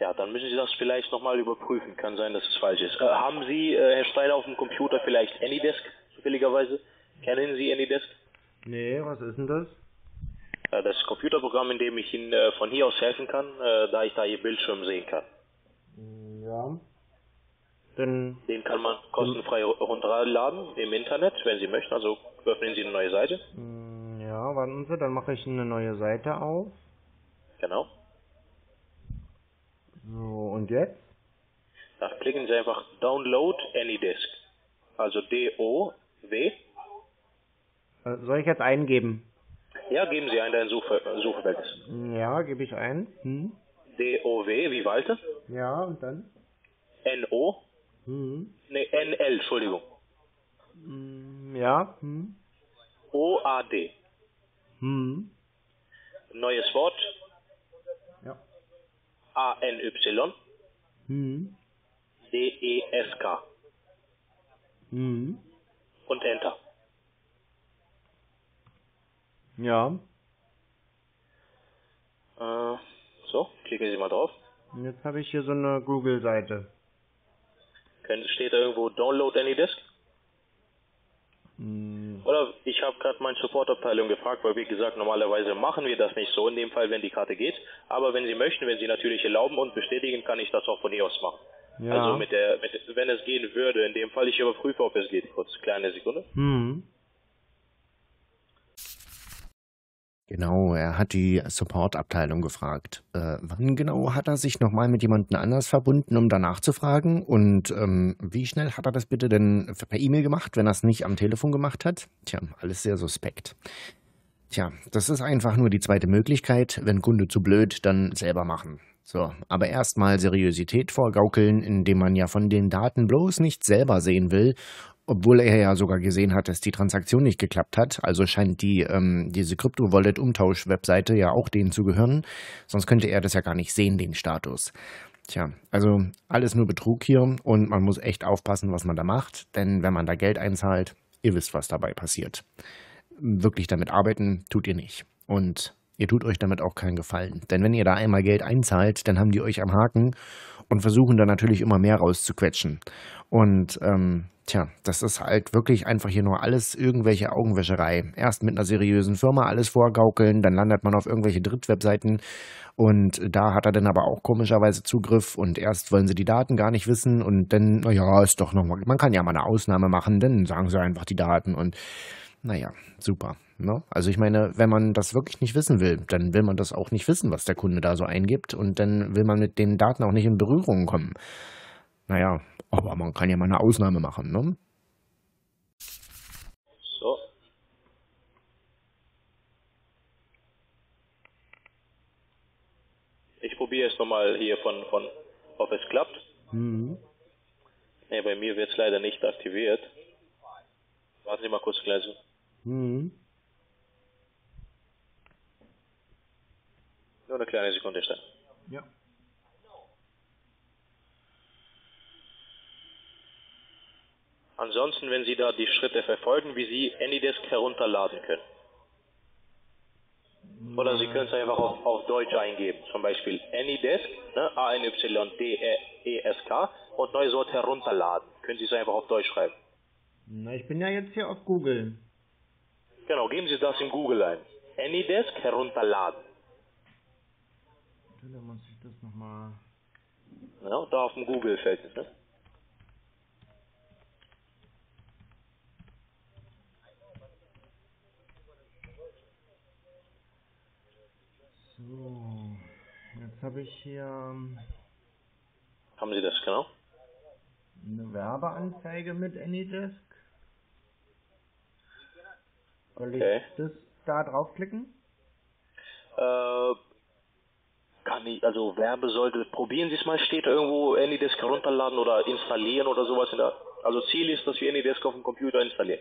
Ja, dann müssen Sie das vielleicht nochmal überprüfen. Kann sein, dass es falsch ist. Äh, haben Sie, äh, Herr Steiner, auf dem Computer vielleicht Anydesk, zufälligerweise? Kennen Sie Anydesk? Nee, was ist denn das? Äh, das Computerprogramm, in dem ich Ihnen äh, von hier aus helfen kann, äh, da ich da Ihr Bildschirm sehen kann. Ja. Dann, Den kann man kostenfrei runterladen im Internet, wenn Sie möchten. Also öffnen Sie eine neue Seite. hm, ja, warten Sie, dann mache ich eine neue Seite auf. Genau. So, und jetzt? Da klicken Sie einfach Download Anydesk. Also D-O-W. Äh, Soll ich jetzt eingeben? Ja, geben Sie ein, dein Suche. Hm, Ja, gebe ich ein. Hm? D-O-W wie Walter. Ja, und dann? N-O. Hm. Ne, N-L, Entschuldigung. Hm, ja. Hm. O-A-D. Hm. Neues Wort. A-N-Y. Hm. D-E-S-K. Hm. Und Enter. Ja. Äh, so, klicken Sie mal drauf. Und jetzt habe ich hier so eine Google-Seite. Steht da irgendwo Download Anydesk? Hm. Oder ich habe gerade meine Supportabteilung gefragt, weil wie gesagt, normalerweise machen wir das nicht so in dem Fall, wenn die Karte geht. Aber wenn Sie möchten, wenn Sie natürlich erlauben und bestätigen, kann ich das auch von hier aus machen. Ja. Also mit der, mit, wenn es gehen würde, in dem Fall, ich überprüfe, ob es geht. Kurz, kleine Sekunde. Hm. Genau, er hat die Support-Abteilung gefragt. Äh, wann genau hat er sich nochmal mit jemandem anders verbunden, um danach zu fragen? Und ähm, wie schnell hat er das bitte denn per E-Mail gemacht, wenn er es nicht am Telefon gemacht hat? Tja, alles sehr suspekt. Tja, das ist einfach nur die zweite Möglichkeit. Wenn Kunde zu blöd, dann selber machen. So, aber erstmal Seriosität vorgaukeln, indem man ja von den Daten bloß nicht selber sehen will, obwohl er ja sogar gesehen hat, dass die Transaktion nicht geklappt hat. Also scheint die ähm, diese Krypto-Wallet-Umtausch-Webseite ja auch denen zu gehören. Sonst könnte er das ja gar nicht sehen, den Status. Tja, also alles nur Betrug hier und man muss echt aufpassen, was man da macht. Denn wenn man da Geld einzahlt, ihr wisst, was dabei passiert. Wirklich damit arbeiten tut ihr nicht. Und ihr tut euch damit auch keinen Gefallen. Denn wenn ihr da einmal Geld einzahlt, dann haben die euch am Haken und versuchen dann natürlich immer mehr rauszuquetschen. Und ähm, tja, das ist halt wirklich einfach hier nur alles irgendwelche Augenwäscherei. Erst mit einer seriösen Firma alles vorgaukeln, dann landet man auf irgendwelche Drittwebseiten und da hat er dann aber auch komischerweise Zugriff und erst wollen sie die Daten gar nicht wissen und dann, naja, ist doch nochmal, man kann ja mal eine Ausnahme machen, dann sagen sie einfach die Daten und naja, super. Ne? Also ich meine, wenn man das wirklich nicht wissen will, dann will man das auch nicht wissen, was der Kunde da so eingibt und dann will man mit den Daten auch nicht in Berührung kommen. Naja, aber man kann ja mal eine Ausnahme machen, ne? So. Ich probiere es nochmal hier von, von, ob es klappt. Mhm. Ne, bei mir wird es leider nicht aktiviert. Warten Sie mal kurz gleich. Mhm. Nur eine kleine Sekunde stehen. Ja. Ansonsten, wenn Sie da die Schritte verfolgen, wie Sie AnyDesk herunterladen können. Oder Sie können es einfach auf, auf Deutsch eingeben. Zum Beispiel AnyDesk, ne? A-N-Y-D-E-S-K und neues Wort herunterladen. Können Sie es einfach auf Deutsch schreiben. Na, ich bin ja jetzt hier auf Google. Genau, geben Sie das in Google ein. AnyDesk herunterladen. Da muss ich das nochmal. Ja, da auf dem Google-Feld ist, ne? So. Jetzt habe ich hier ähm, Haben Sie das, genau? eine Werbeanzeige mit AnyDesk. Soll Okay. ich das da draufklicken? Äh, kann ich, also Werbe sollte, probieren Sie es mal, steht da irgendwo AnyDesk herunterladen oder installieren oder sowas in der, also Ziel ist, dass wir AnyDesk auf dem Computer installieren.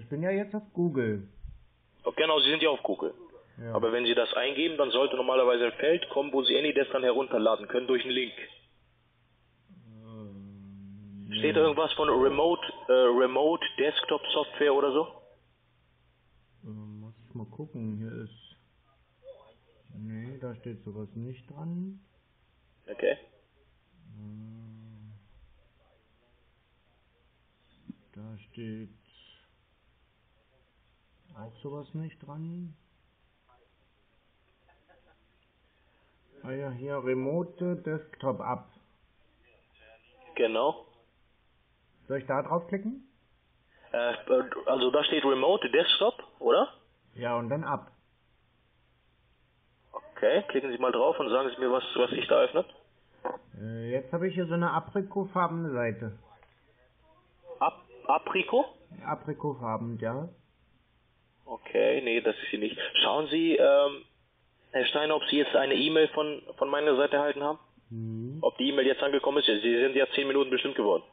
Ich bin ja jetzt auf Google. Oh, Genau, Sie sind ja auf Google. Ja. Aber wenn Sie das eingeben, dann sollte normalerweise ein Feld kommen, wo Sie AnyDesk dann herunterladen können durch einen Link. Ähm, Steht da irgendwas von Remote, äh, Remote Desktop Software oder so? ähm, muss ich mal gucken. Hier. Nee, da steht sowas nicht dran. Okay. Ähm, Da steht auch sowas nicht dran. Ah ja, hier Remote Desktop App. Genau. Soll ich da draufklicken? Äh, also da steht Remote Desktop, oder? Ja, und dann App. Okay, klicken Sie mal drauf und sagen Sie mir, was, was sich da öffnet. Äh, jetzt habe ich hier so eine aprikotfarbene Seite. Ap Apriko? Aprikotfarben, ja. Okay, nee, das ist sie nicht. Schauen Sie, ähm, Herr Steiner, ob Sie jetzt eine E-Mail von, von meiner Seite erhalten haben? Mhm. Ob die E-Mail jetzt angekommen ist? Sie sind ja zehn Minuten bestimmt geworden.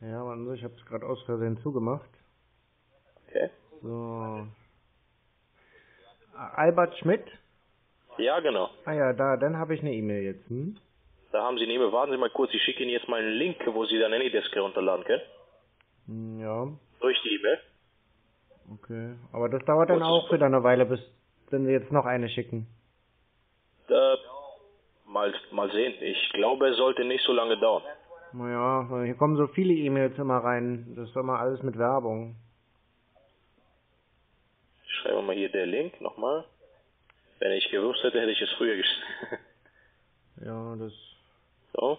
Ja, warte, ich habe es gerade aus Versehen zugemacht. Okay. So. Albert Schmidt? Ja, genau. Ah ja, da, dann habe ich eine E-Mail jetzt. Hm? Da haben Sie eine E-Mail. Warten Sie mal kurz, ich schicke Ihnen jetzt mal einen Link, wo Sie dann AnyDesk herunterladen können. Hm, Ja, Durch die E-Mail. okay. Aber das dauert dann auch wieder eine Weile, bis wenn sie jetzt noch eine schicken. Äh, mal, mal sehen. Ich glaube, es sollte nicht so lange dauern. Naja, hier kommen so viele E-Mails immer rein. Das ist immer alles mit Werbung. Schreiben wir mal hier der Link nochmal. Wenn ich gewusst hätte, hätte ich es früher geschrieben. Ja, das. so.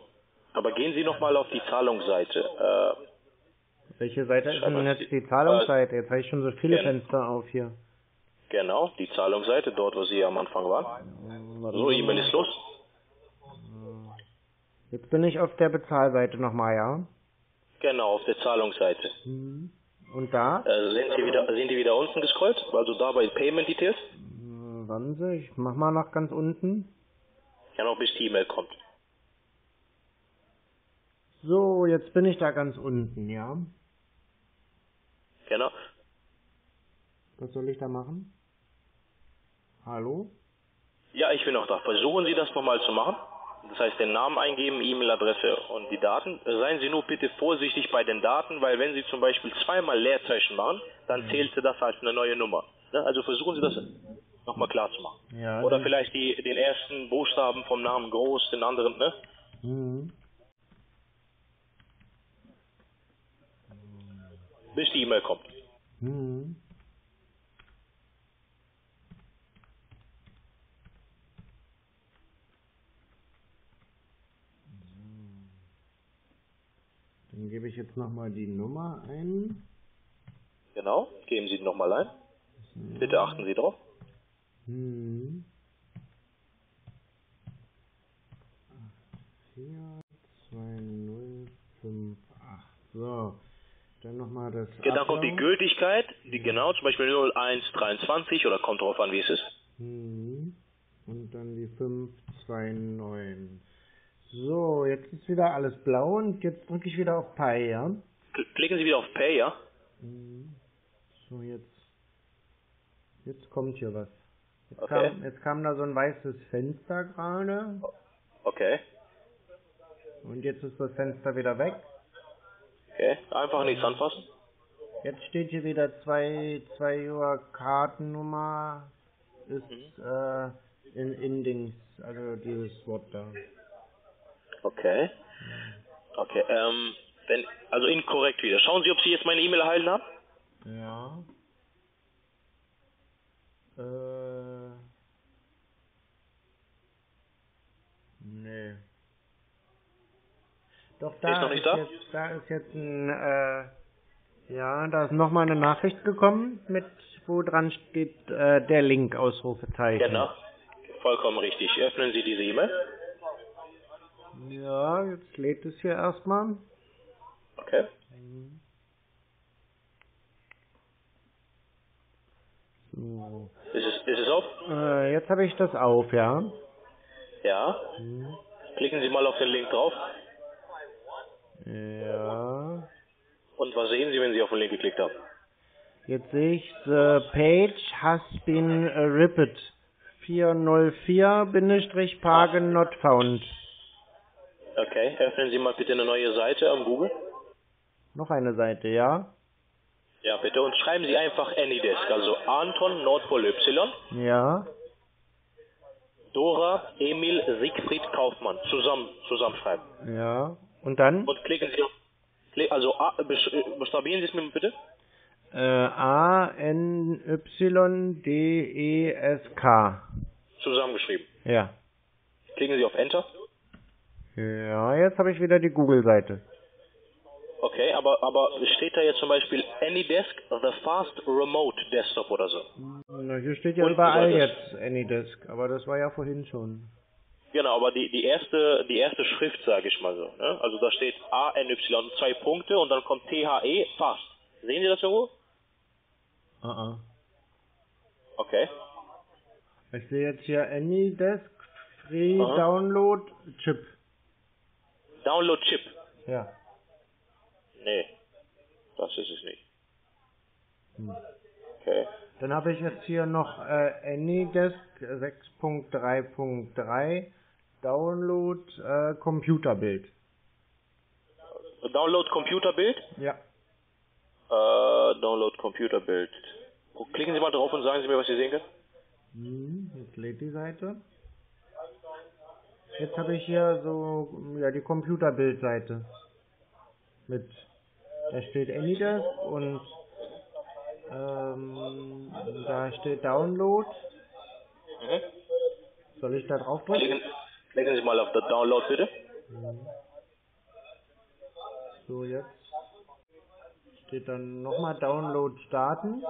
Aber gehen Sie nochmal auf die Zahlungsseite. Äh, Welche Seite ist denn jetzt die- Zahlungsseite? Jetzt habe ich schon so viele Ja. Fenster auf hier. genau, die Zahlungsseite, dort, wo Sie am Anfang waren. Warte So. E-Mail ist los. Jetzt bin ich auf der Bezahlseite nochmal, ja? Genau, auf der Zahlungsseite. Mhm. Und da? Äh, sind Sie wieder, sind Sie wieder unten gescrollt? Also da bei Payment Details? Warten Sie, ich mach mal nach ganz unten. Ja, noch bis die E-Mail kommt. So, jetzt bin ich da ganz unten, ja? Genau. Was soll ich da machen? Hallo? Ja, ich bin noch da. Versuchen Sie das nochmal zu machen. Das heißt, den Namen eingeben, E-Mail-Adresse und die Daten. Seien Sie nur bitte vorsichtig bei den Daten, weil wenn Sie zum Beispiel zweimal Leerzeichen machen, dann zählt das als eine neue Nummer. Ne? Also versuchen Sie das nochmal klar zu machen. Ja, Oder vielleicht die, den ersten Buchstaben vom Namen groß, den anderen, ne? Mhm. Bis die E-Mail kommt. Mhm. Dann gebe ich jetzt nochmal die Nummer ein. Genau, geben Sie die nochmal ein. Bitte achten Sie drauf. Hm. 4, 2, 0, 5, 8. So. Dann nochmal das. Ja, dann kommt die. Gültigkeit, die genau, zum Beispiel 0123 oder kommt drauf an, wie es ist. Hm. Und dann die 5, 2, 9. So, jetzt ist wieder alles blau und jetzt drücke ich wieder auf Pi, ja? Kl- Klicken Sie wieder auf Pay, ja? Hm. So, jetzt. Jetzt kommt hier was. Jetzt, Okay. kam, jetzt kam da so ein weißes Fenster gerade. Okay. Und jetzt ist das Fenster wieder weg. Okay. Einfach nichts anfassen. Jetzt steht hier wieder 2 2 Uhr Kartennummer ist Mhm. äh, in, in Dings, also dieses Wort da. Okay. Okay, ähm, wenn, also inkorrekt wieder. Schauen Sie, ob Sie jetzt meine E-Mail erhalten haben. Ja. Äh. Nee. Doch da Ist noch nicht da? jetzt, da ist jetzt ein äh, ja, da ist nochmal eine Nachricht gekommen mit wo dran steht äh, der Link Ausrufezeichen. Genau. Vollkommen richtig. Öffnen Sie diese E-Mail. Ja, jetzt lädt es hier erstmal. Okay. So. Ist es, ist es auf? Äh, jetzt habe ich das auf, ja. Ja. Klicken Sie mal auf den Link drauf. Ja. Und was sehen Sie, wenn Sie auf den Link geklickt haben? Jetzt sehe ich, the page has been uh, ripped. 404-Pagen not found. Okay. Öffnen Sie mal bitte eine neue Seite am Google. Noch eine Seite, ja? Ja, bitte. Und schreiben Sie einfach Anydesk. Also Anton Nordpol Y, Ja. Dora Emil Siegfried Kaufmann. Zusammen, zusammenschreiben. Ja. Und dann? Und klicken Sie auf. Also A, äh, buchstabieren Sie es mir bitte. Äh, A-N-Y-D-E-S-K. Zusammengeschrieben. Ja. Klicken Sie auf Enter. Ja, jetzt habe ich wieder die Google-Seite. Okay, aber, aber steht da jetzt zum Beispiel Anydesk, The Fast Remote Desktop oder so? Na, hier steht ja Und überall jetzt Anydesk, aber das war ja vorhin schon. Genau, aber die, die erste, die erste Schrift, sage ich mal so. Ne? Also da steht ANY, zwei Punkte und dann kommt THE, Fast. Sehen Sie das irgendwo? Ah, ah. Okay. Ich sehe jetzt hier Anydesk Free Aha. Download Chip. Download Chip. Ja. Nee, das ist es nicht. Hm. Okay. Dann habe ich jetzt hier noch äh, Anydesk 6.3.3 Download äh, Computerbild. Download Computerbild. Ja. Äh, Download Computerbild. Klicken Sie mal drauf und sagen Sie mir, was Sie sehen können. Hm, jetzt lädt die Seite. Jetzt habe ich hier so ja die Computerbildseite mit da steht Anydesk und ähm, da steht Download. Mhm. Soll ich da drauf drücken? Klicken, klicken Sie mal auf das Download bitte. So jetzt steht dann nochmal Download starten.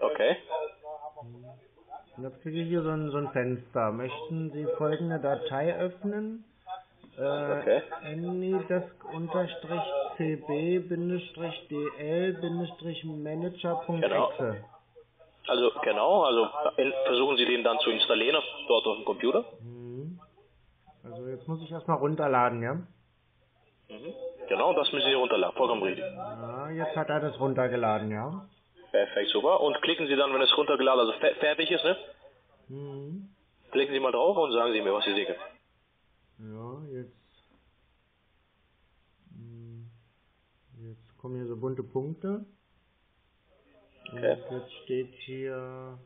Okay. Und jetzt kriege ich hier so ein, so ein Fenster. Möchten Sie folgende Datei öffnen? Äh, Okay. anydesk-cb-dl-manager.exe. Also genau, also versuchen Sie den dann zu installieren auf, dort auf dem Computer. Mhm. Also jetzt muss ich erstmal runterladen, ja? Mhm. Genau, das müssen Sie runterladen, vollkommen richtig. Ja, jetzt hat er das runtergeladen, ja? Perfekt, super. Und klicken Sie dann, wenn es runtergeladen, also fe fertig ist, ne? Mhm. Klicken Sie mal drauf und sagen Sie mir, was Sie sehen können. Ja, jetzt. Hm, Jetzt kommen hier so bunte Punkte. Okay. Und jetzt steht hier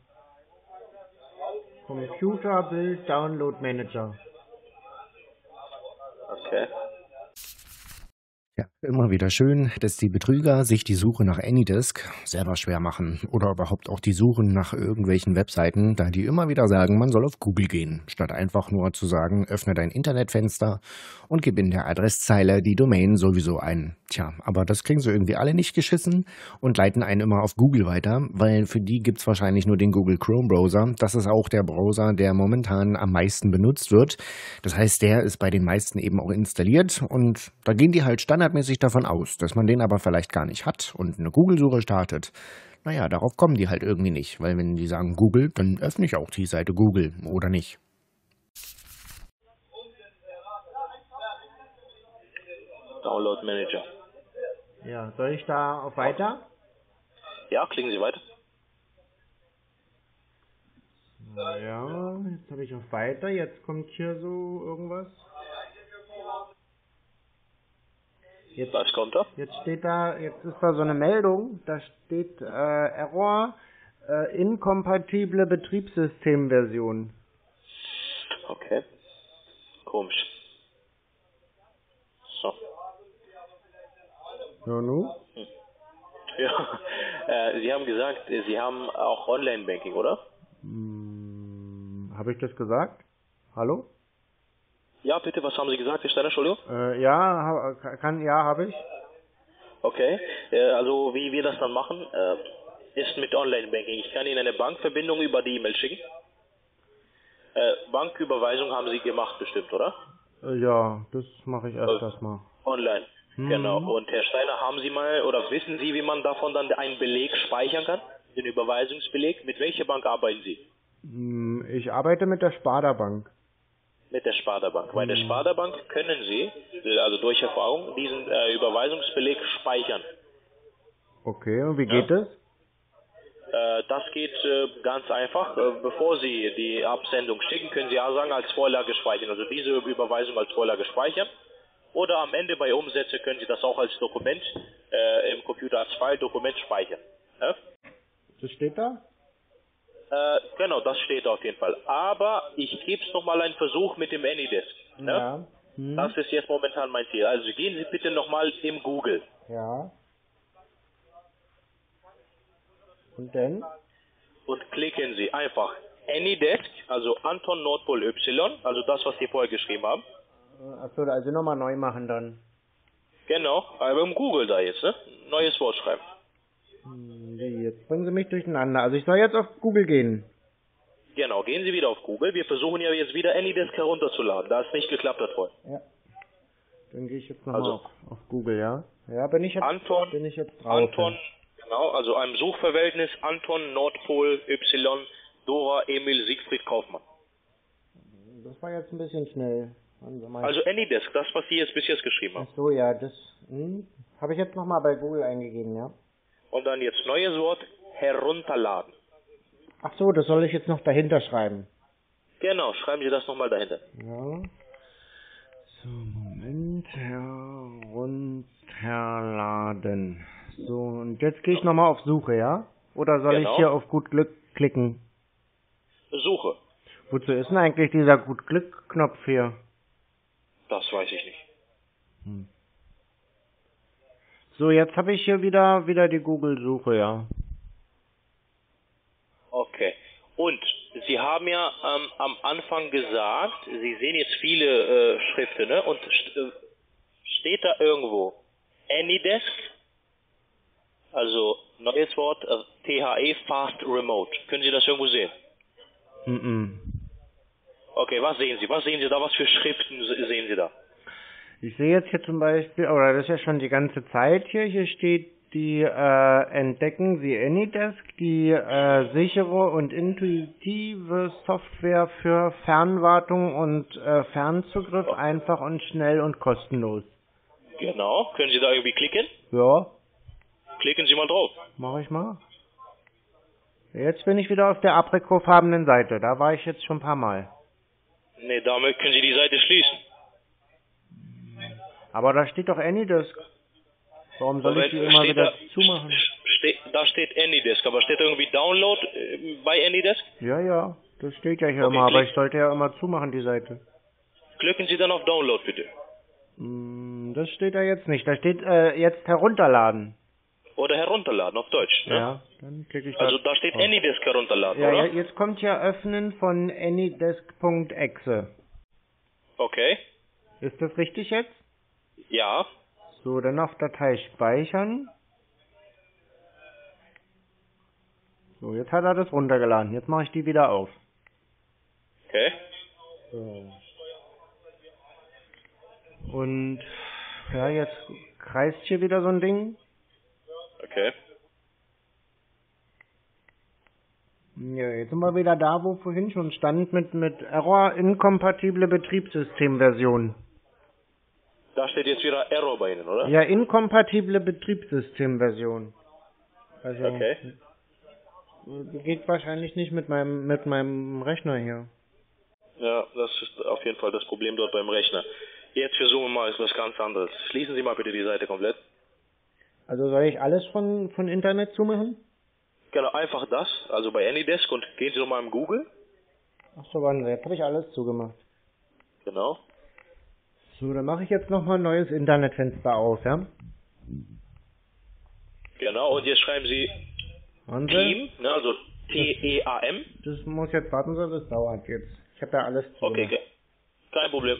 Computer Bild Download Manager. Okay. Ja, immer wieder schön, dass die Betrüger sich die Suche nach Anydesk selber schwer machen oder überhaupt auch die Suche nach irgendwelchen Webseiten, da die immer wieder sagen, man soll auf Google gehen, statt einfach nur zu sagen, öffne dein Internetfenster und gib in der Adresszeile die Domain sowieso ein. Tja, aber das kriegen sie irgendwie alle nicht geschissen und leiten einen immer auf Google weiter, weil für die gibt's wahrscheinlich nur den Google Chrome Browser. Das ist auch der Browser, der momentan am meisten benutzt wird. Das heißt, der ist bei den meisten eben auch installiert und da gehen die halt standardmäßig davon aus, dass man den aber vielleicht gar nicht hat und eine Google-Suche startet. Naja, darauf kommen die halt irgendwie nicht, weil wenn die sagen Google, dann öffne ich auch die Seite Google oder nicht. Download Manager. Ja, soll ich da auf Weiter? Ja, klicken Sie weiter. Ja, jetzt habe ich auf Weiter. Jetzt kommt hier so irgendwas. Jetzt, Was kommt da? jetzt steht da, jetzt ist da so eine Meldung. Da steht äh, Error, äh, inkompatible Betriebssystemversion. Okay. Komisch. So. Ja, nu? Ja. Äh, Sie haben gesagt, Sie haben auch Online-Banking, oder? Hm, habe ich das gesagt? Hallo? Ja, bitte, was haben Sie gesagt, Herr Steiner, Entschuldigung? Äh, ja, kann, ja, habe ich. Okay, äh, also wie wir das dann machen, äh, ist mit Online-Banking. Ich kann Ihnen eine Bankverbindung über die E-Mail schicken. Äh, Banküberweisung haben Sie gemacht bestimmt, oder? Äh, ja, das mache ich erst erstmal. Online. Mhm. Genau. Und Herr Steiner, haben Sie mal oder wissen Sie, wie man davon dann einen Beleg speichern kann? Den Überweisungsbeleg? Mit welcher Bank arbeiten Sie? Hm, Ich arbeite mit der Sparda Bank. Mit der Sparda-Bank. Bei der Sparda-Bank können Sie, also durch Erfahrung, diesen äh, Überweisungsbeleg speichern. Okay, und wie geht es? Äh, das geht äh, ganz einfach. Äh, bevor Sie die Absendung schicken, können Sie ja sagen, als Vorlage speichern. Also diese Überweisung als Vorlage speichern. Oder am Ende bei Umsätze können Sie das auch als Dokument äh, im Computer als File-Dokument speichern. Ja? Das steht da? Äh, genau, das steht auf jeden Fall. Aber ich gebe es nochmal einen Versuch mit dem Anydesk. Ne? Ja. Hm. Das ist jetzt momentan mein Ziel. Also gehen Sie bitte nochmal im Google Ja. Und denn? und klicken Sie einfach Anydesk, also Anton Nordpol Y, also das, was Sie vorher geschrieben haben. Achso, also nochmal neu machen dann. Genau, aber im Google da jetzt, ne? Neues Wort schreiben. Hm, Jetzt bringen Sie mich durcheinander. Also ich soll jetzt auf Google gehen. Genau, gehen Sie wieder auf Google. Wir versuchen ja jetzt wieder Anydesk herunterzuladen, da es nicht geklappt hat vorher. Ja. Dann gehe ich jetzt nochmal Also- auf, auf Google, ja? Ja, bin ich jetzt, Anton, bin ich jetzt drauf. Anton, genau, also einem Suchverhältnis Anton Nordpol Y Dora Emil Siegfried Kaufmann. Das war jetzt ein bisschen schnell. Mal. Also Anydesk, das, was Sie jetzt bis jetzt geschrieben haben. Ach so, ja, das hm, habe ich jetzt nochmal bei Google eingegeben, ja? Und dann jetzt neues Wort herunterladen. Ach so, das soll ich jetzt noch dahinter schreiben. Genau, schreiben Sie das nochmal dahinter. Ja. So, Moment. Herunterladen. So, und jetzt gehe ich nochmal auf Suche, ja? Oder soll Genau. ich hier auf gut Glück klicken? Suche. Wozu ist denn eigentlich dieser gut Glück Knopf hier? Das weiß ich nicht. So, jetzt habe ich hier wieder wieder die Google Suche, ja. Okay. Und Sie haben ja ähm, am Anfang gesagt, Sie sehen jetzt viele äh, Schriften, ne? Und st äh, steht da irgendwo Anydesk, also neues Wort, äh, THE Fast Remote. Können Sie das irgendwo sehen? Mhm. Okay, was sehen Sie? Was sehen Sie da? Was für Schriften se- sehen Sie da? Ich sehe jetzt hier zum Beispiel, oder das ist ja schon die ganze Zeit hier, hier steht die äh, entdecken Sie Anydesk, die äh, sichere und intuitive Software für Fernwartung und äh, Fernzugriff einfach und schnell und kostenlos. Genau. Können Sie da irgendwie klicken? Ja, Klicken Sie mal drauf. mache ich mal. Jetzt bin ich wieder auf der aprikotfarbenen Seite. Da war ich jetzt schon ein paar Mal. Ne, damit können Sie die Seite schließen. Aber da steht doch Anydesk. Warum soll ich die immer steht wieder da, zumachen? Ste da steht Anydesk, aber steht da irgendwie Download äh, bei Anydesk? Ja, ja. Das steht ja hier Okay, immer, aber ich sollte ja immer zumachen, die Seite. Klicken Sie dann auf Download bitte. Hm, Das steht da jetzt nicht. Da steht äh, jetzt herunterladen. Oder herunterladen auf Deutsch. Ne? Ja, dann klicke ich Also da steht drauf. AnyDesk herunterladen, Ja, oder? ja, jetzt kommt ja Öffnen von anydesk.exe. Okay. Ist das richtig jetzt? Ja. So, dann auf Datei speichern. So, jetzt hat er das runtergeladen. Jetzt mache ich die wieder auf. Okay. So. Und ja, jetzt kreist hier wieder so ein Ding. Okay. Ja, jetzt sind wir wieder da, wo vorhin schon stand mit mit Error inkompatible Betriebssystemversion. Da steht jetzt wieder Error bei Ihnen, oder? Ja, inkompatible Betriebssystemversion. Also Okay. geht wahrscheinlich nicht mit meinem mit meinem Rechner hier. Ja, das ist auf jeden Fall das Problem dort beim Rechner. Jetzt versuchen wir mal was ganz anderes. Schließen Sie mal bitte die Seite komplett. Also soll ich alles von von Internet zumachen? Genau, einfach das, also bei AnyDesk und gehen Sie nochmal im Google. Ach so, warten Sie, jetzt habe ich alles zugemacht. Genau. So, dann mache ich jetzt nochmal ein neues Internetfenster auf, ja? Genau, und jetzt schreiben Sie Sie. Team, ne, also T-E-A-M. Das muss jetzt, warten Sie, das dauert jetzt. Ich habe ja alles Okay, zugemacht. ke- kein Problem.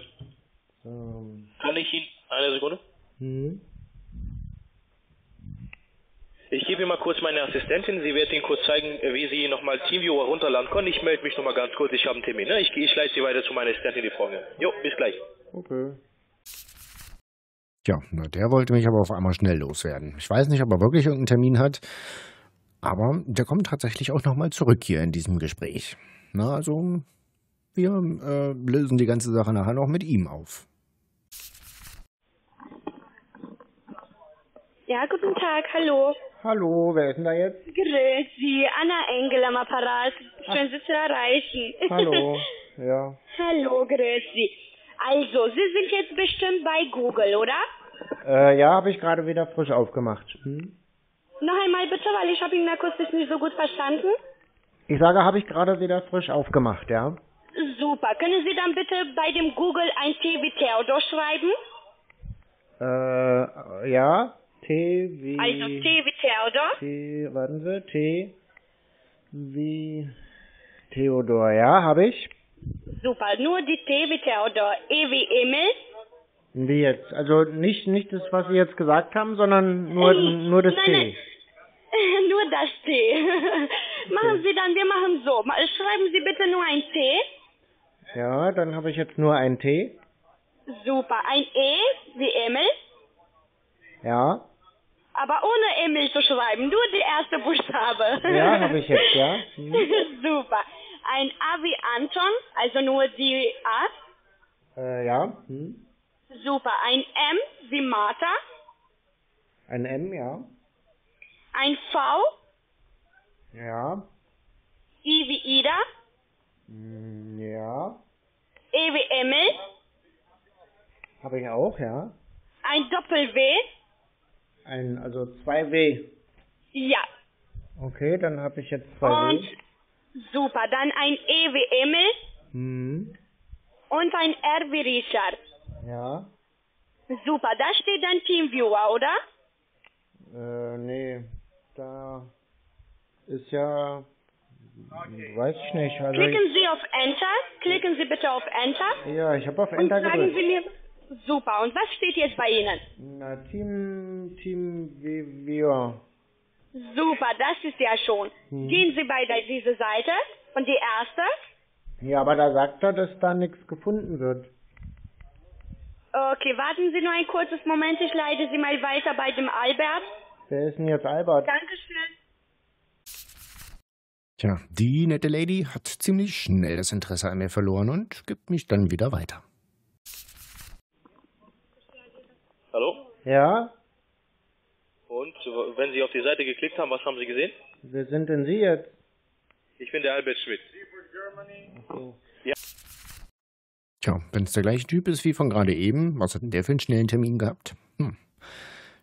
So. Kann ich Ihnen, eine Sekunde. Hm. Ich gebe Ihnen mal kurz meine Assistentin. Sie wird Ihnen kurz zeigen, wie Sie nochmal TeamViewer runterladen können. Ich melde mich nochmal ganz kurz. Ich habe einen Termin. Ne? Ich, ich leite Sie weiter zu meiner Assistentin, die Frau. Jo, bis gleich. Okay. Tja, na, der wollte mich aber auf einmal schnell loswerden. Ich weiß nicht, ob er wirklich irgendeinen Termin hat, aber der kommt tatsächlich auch nochmal zurück hier in diesem Gespräch. Na, also, wir äh, lösen die ganze Sache nachher noch mit ihm auf. Ja, guten Tag, hallo. Hallo, wer ist denn da jetzt? Grüß Sie, Anna Engel am Apparat. Schön, Sie zu erreichen. Hallo. Ja. hallo, grüß Sie. Also, Sie sind jetzt bestimmt bei Google, oder? Äh, ja, habe ich gerade wieder frisch aufgemacht. Hm? Noch einmal bitte, weil ich habe ihn akustisch nicht so gut verstanden. Ich sage, habe ich gerade wieder frisch aufgemacht, ja? Super. Können Sie dann bitte bei dem Google ein T wie Theodor schreiben? Äh, ja. T wie... Also T wie Theodor. T, warten Sie, T wie Theodor, ja, habe ich. Super. Nur die T wie Theodor. E wie Emil. Wie jetzt? Also nicht nicht das, was Sie jetzt gesagt haben, sondern nur Ähm, nur das nein, T. nein. Nur das T. machen Sie dann, wir machen so. Schreiben Sie bitte nur ein T. Ja, dann habe ich jetzt nur ein T. Super. Ein E wie Emil. Ja. Aber ohne Emil zu schreiben. Nur die erste Buchstabe. Ja, habe ich jetzt, ja. Hm. Super. Ein A wie Anton. Also nur die A. Äh, ja. Hm. Super. Ein M wie Martha. Ein M, ja. Ein V. Ja. I wie Ida. Hm, Ja. E wie Emil. Habe ich auch, ja. Ein Doppel-W. Ein, also zwei W. Ja. Okay, dann habe ich jetzt zwei Und W. super. Dann ein E wie Emil. Hm. Und ein R wie Richard. Ja. Super. Da steht dann Teamviewer, oder? Äh, nee. Da ist ja. Weiß ich nicht. Also Klicken Sie auf Enter. Klicken Sie bitte auf Enter. ich, ja, ich habe auf Und Enter sagen gedrückt. Sie mir. Super. Und was steht jetzt bei Ihnen? Na, Team, Team Vivio. Super, das ist ja schon. Mhm. Gehen Sie bei der, diese Seite und die erste. Ja, aber da sagt er, dass da nichts gefunden wird. Okay, warten Sie nur ein kurzes Moment. Ich leite Sie mal weiter bei dem Albert. Wer ist denn jetzt Albert? Dankeschön. Tja, die nette Lady hat ziemlich schnell das Interesse an mir verloren und gibt mich dann wieder weiter. Hallo? Ja? Und wenn Sie auf die Seite geklickt haben, was haben Sie gesehen? Wer sind denn Sie jetzt? Ich bin der Albert Schmidt. Tja, wenn es der gleiche Typ ist wie von gerade eben, was hat denn der für einen schnellen Termin gehabt? Hm.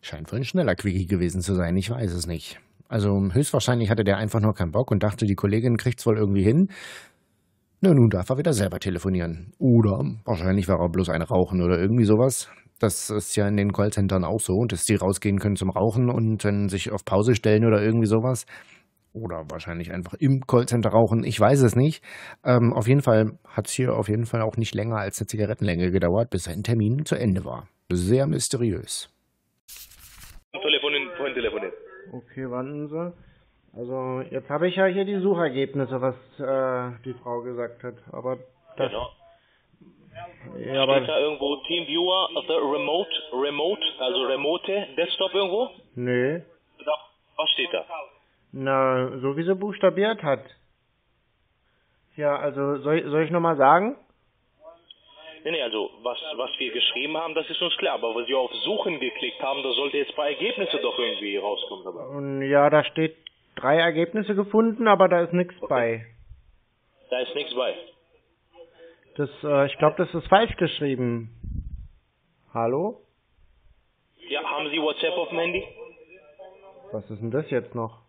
Scheint wohl ein schneller Quickie gewesen zu sein, ich weiß es nicht. Also höchstwahrscheinlich hatte der einfach nur keinen Bock und dachte, die Kollegin kriegt's wohl irgendwie hin. Na, nun darf er wieder selber telefonieren. Oder wahrscheinlich war er bloß ein Rauchen oder irgendwie sowas. Das ist ja in den Callcentern auch so, dass die rausgehen können zum Rauchen und dann sich auf Pause stellen oder irgendwie sowas. Oder wahrscheinlich einfach im Callcenter rauchen. Ich weiß es nicht. Ähm, auf jeden Fall hat es hier auf jeden Fall auch nicht länger als eine Zigarettenlänge gedauert, bis sein Termin zu Ende war. Sehr mysteriös. Telefonieren, vorhin telefoniert. Okay, warten Sie. Also, jetzt habe ich ja hier die Suchergebnisse, was äh, die Frau gesagt hat. Aber das. Genau. Ja, aber. Steht da irgendwo Teamviewer, the Remote, Remote, also Remote Desktop irgendwo? Nee. Was steht da? Na, so wie sie buchstabiert hat. Ja, also soll, soll ich nochmal sagen? Nee, nee, also was, was wir geschrieben haben, das ist uns klar. Aber wenn Sie auf Suchen geklickt haben, da sollte jetzt bei Ergebnisse doch irgendwie rauskommen. Aber Und ja, da steht drei Ergebnisse gefunden, aber da ist nichts bei. da ist nichts bei. Das, äh, ich glaube, das ist falsch geschrieben. Hallo? Ja, haben Sie WhatsApp auf dem Handy? Was ist denn das jetzt noch?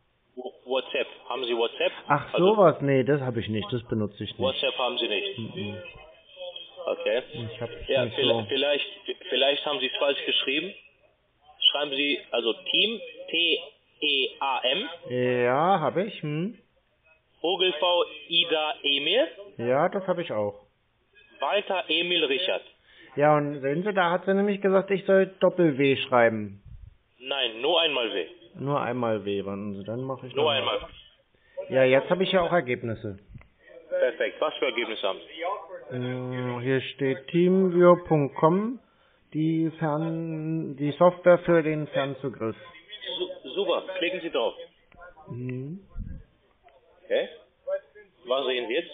WhatsApp. Haben Sie WhatsApp? Ach, Also, sowas? Nee, das habe ich nicht. Das benutze ich nicht. WhatsApp haben Sie nicht. Okay. Ich hab's Ja, nicht vielleicht, so. vielleicht, vielleicht haben Sie es falsch geschrieben. Schreiben Sie also Team, T-E-A-M, Ja, habe ich. Hm? Vogelv, Ida, Emil, Ja, das habe ich auch. Walter, Emil, Richard. Ja, und sehen Sie, da hat sie nämlich gesagt, ich soll Doppel-W schreiben. Nein, nur einmal W. Nur einmal W, warten Sie, dann mache ich Nur einmal. Ja, jetzt habe ich ja auch Ergebnisse. Perfekt. Was für Ergebnisse haben Sie? Mm, Hier steht teamviewer.com, die Fern, die Software für den Fernzugriff. Su super, klicken Sie drauf. Mhm. Okay. Was sehen Sie jetzt?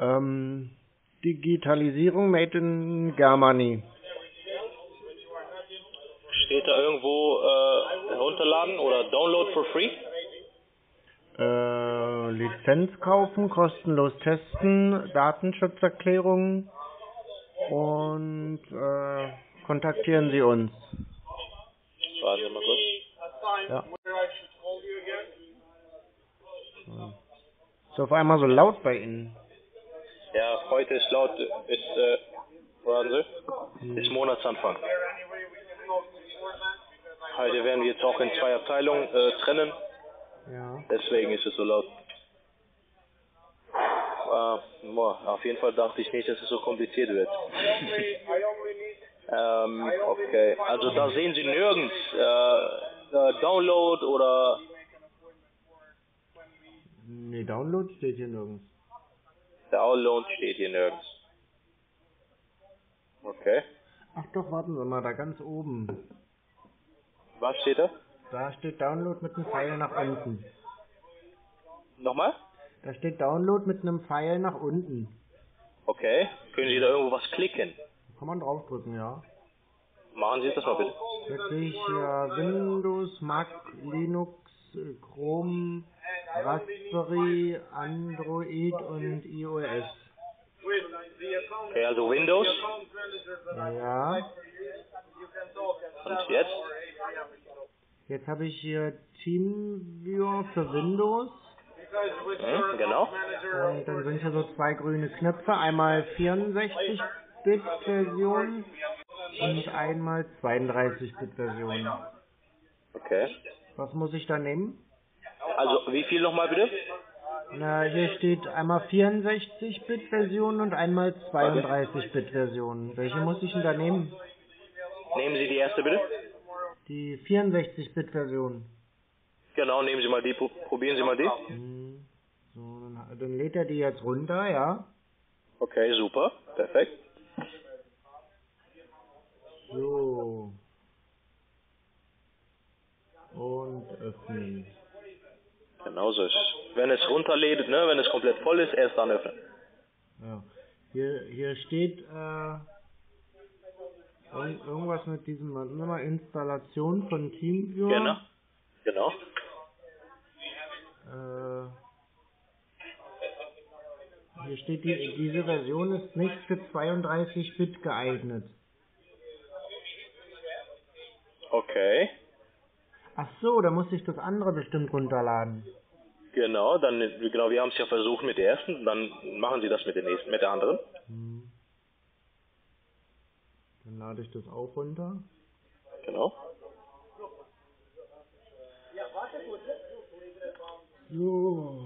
Ähm, Digitalisierung made in Germany. Steht da irgendwo äh, herunterladen oder Download for free? Äh, Lizenz kaufen, kostenlos testen, Datenschutzerklärung und äh, kontaktieren Sie uns. Warten Sie mal kurz. Ja. Ist auf einmal so laut bei Ihnen. Ja, heute ist laut, ist, äh, warten Sie, ist Monatsanfang. Heute werden wir jetzt auch in zwei Abteilungen äh, trennen, Ja. deswegen ist es so laut. Äh, boah, auf jeden Fall dachte ich nicht, dass es so kompliziert wird. ähm, okay, also da sehen Sie nirgends äh, äh, Download oder Nee, Download steht hier nirgends. Download steht hier nirgends. Okay, Ach doch, warten Sie mal, da ganz oben. was steht da? Da steht Download mit einem Pfeil nach unten. Nochmal? Da steht Download mit einem Pfeil nach unten. Okay, können Sie da irgendwo was klicken? Kann man draufdrücken, ja. Machen Sie das mal bitte. Jetzt sehe ich hier Windows, Mac, Linux, äh, Chrome, Raspberry, Android und iOS. Okay, also Windows. Ja. Und jetzt? Jetzt habe ich hier TeamViewer für Windows. Hm, genau. Und dann sind hier so zwei grüne Knöpfe. Einmal 64-Bit-Version und einmal 32-Bit-Version. Okay. Was muss ich da nehmen? Also wie viel nochmal bitte? Na, hier steht einmal 64-Bit-Version und einmal 32-Bit-Version. Welche muss ich denn da nehmen? Nehmen Sie die erste bitte. Die 64-Bit-Version. Genau, nehmen Sie mal die, pro- probieren Sie mal die. Hm. So, dann, dann lädt er die jetzt runter, ja. Okay, super, perfekt. So. Und öffnen. Genau so ist. Wenn es runterlädt, ne, wenn es komplett voll ist, erst dann öffnen. Ja. Hier, hier steht äh, irgend- irgendwas mit diesem warten Sie mal, Installation von TeamViewer. Genau. Genau. Äh, hier steht, die, diese Version ist nicht für 32-Bit geeignet. Okay. Ach so, da muss ich das andere bestimmt runterladen. Genau, dann genau, wir haben es ja versucht mit der ersten, dann machen Sie das mit der nächsten, mit der anderen. Dann lade ich das auch runter. Genau. So.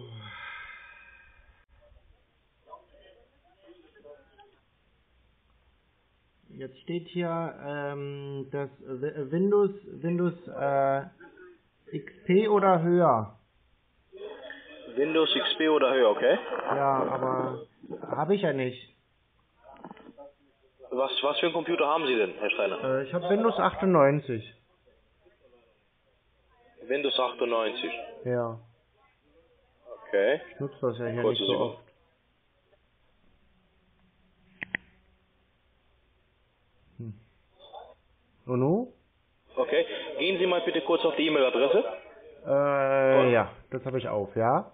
Jetzt steht hier ähm, das Wi- Windows Windows äh, XP oder höher. Windows XP oder höher, okay? Ja, aber habe ich ja nicht. Was, was für einen Computer haben Sie denn, Herr Steiner? Äh, ich habe Windows 98. Windows 98. Ja, Okay. ich nutze das ja hier Kurze nicht so oft. Und nu? Okay. Gehen Sie mal bitte kurz auf die E-Mail-Adresse. Äh, ja, das habe ich auf, ja?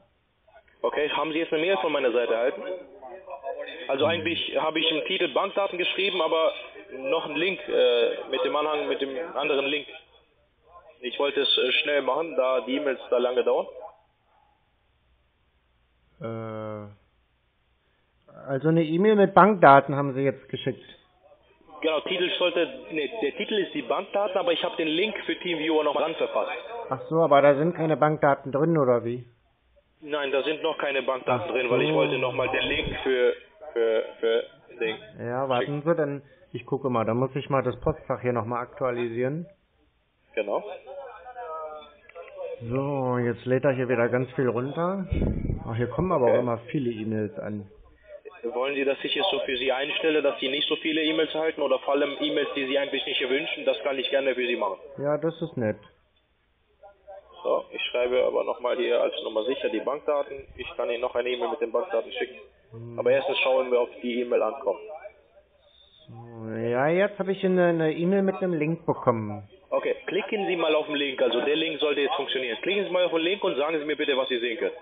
Okay, haben Sie jetzt eine Mail von meiner Seite erhalten? Also eigentlich habe ich im Titel Bankdaten geschrieben, aber noch einen Link äh, mit dem Anhang, mit dem anderen Link. Ich wollte es äh, schnell machen, da die E-Mails da lange dauern. Äh, also eine E-Mail mit Bankdaten haben sie jetzt geschickt. Genau, Titel sollte, nee, der Titel ist die Bankdaten, aber ich habe den Link für TeamViewer noch dran verfasst. Ach so, aber da sind keine Bankdaten drin, oder wie? Nein, da sind noch keine Bankdaten Ach drin, weil ich wollte nochmal den Link für, für, für Ding. Ja, warten Sie, dann, ich gucke mal, da muss ich mal das Postfach hier nochmal aktualisieren. Genau. So, jetzt lädt er hier wieder ganz viel runter. Ach, hier kommen aber auch Okay. immer viele E-Mails an. Wollen Sie, dass ich es so für Sie einstelle, dass Sie nicht so viele E-Mails erhalten oder vor allem E-Mails, die Sie eigentlich nicht wünschen? Das kann ich gerne für Sie machen. Ja, das ist nett. So, ich schreibe aber nochmal hier als Nummer sicher die Bankdaten. Ich kann Ihnen noch eine E-Mail mit den Bankdaten schicken. Aber erstens schauen wir, ob die E-Mail ankommt. So, Ja, jetzt habe ich eine E-Mail mit einem Link bekommen. Okay, klicken Sie mal auf den Link. Also der Link sollte jetzt funktionieren. Klicken Sie mal auf den Link und sagen Sie mir bitte, was Sie sehen können.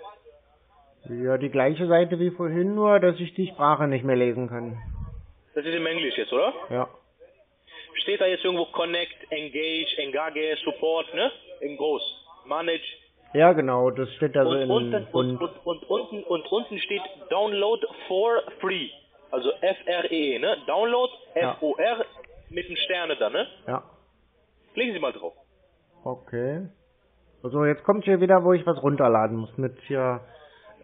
Ja, die gleiche Seite wie vorhin, nur dass ich die Sprache nicht mehr lesen kann. Das ist im Englisch jetzt, oder? Ja. Steht da jetzt irgendwo Connect, Engage, Engage, Support, ne? In groß. Manage. Ja, genau, das steht also und, in unten, und, und, und, und, unten, und unten steht Download for free. Also F-R-E, ne? Download, Ja. F-O-R, mit einem Sterne da, ne? ja. Klicken Sie mal drauf. Okay. Also jetzt kommt hier wieder, wo ich was runterladen muss mit hier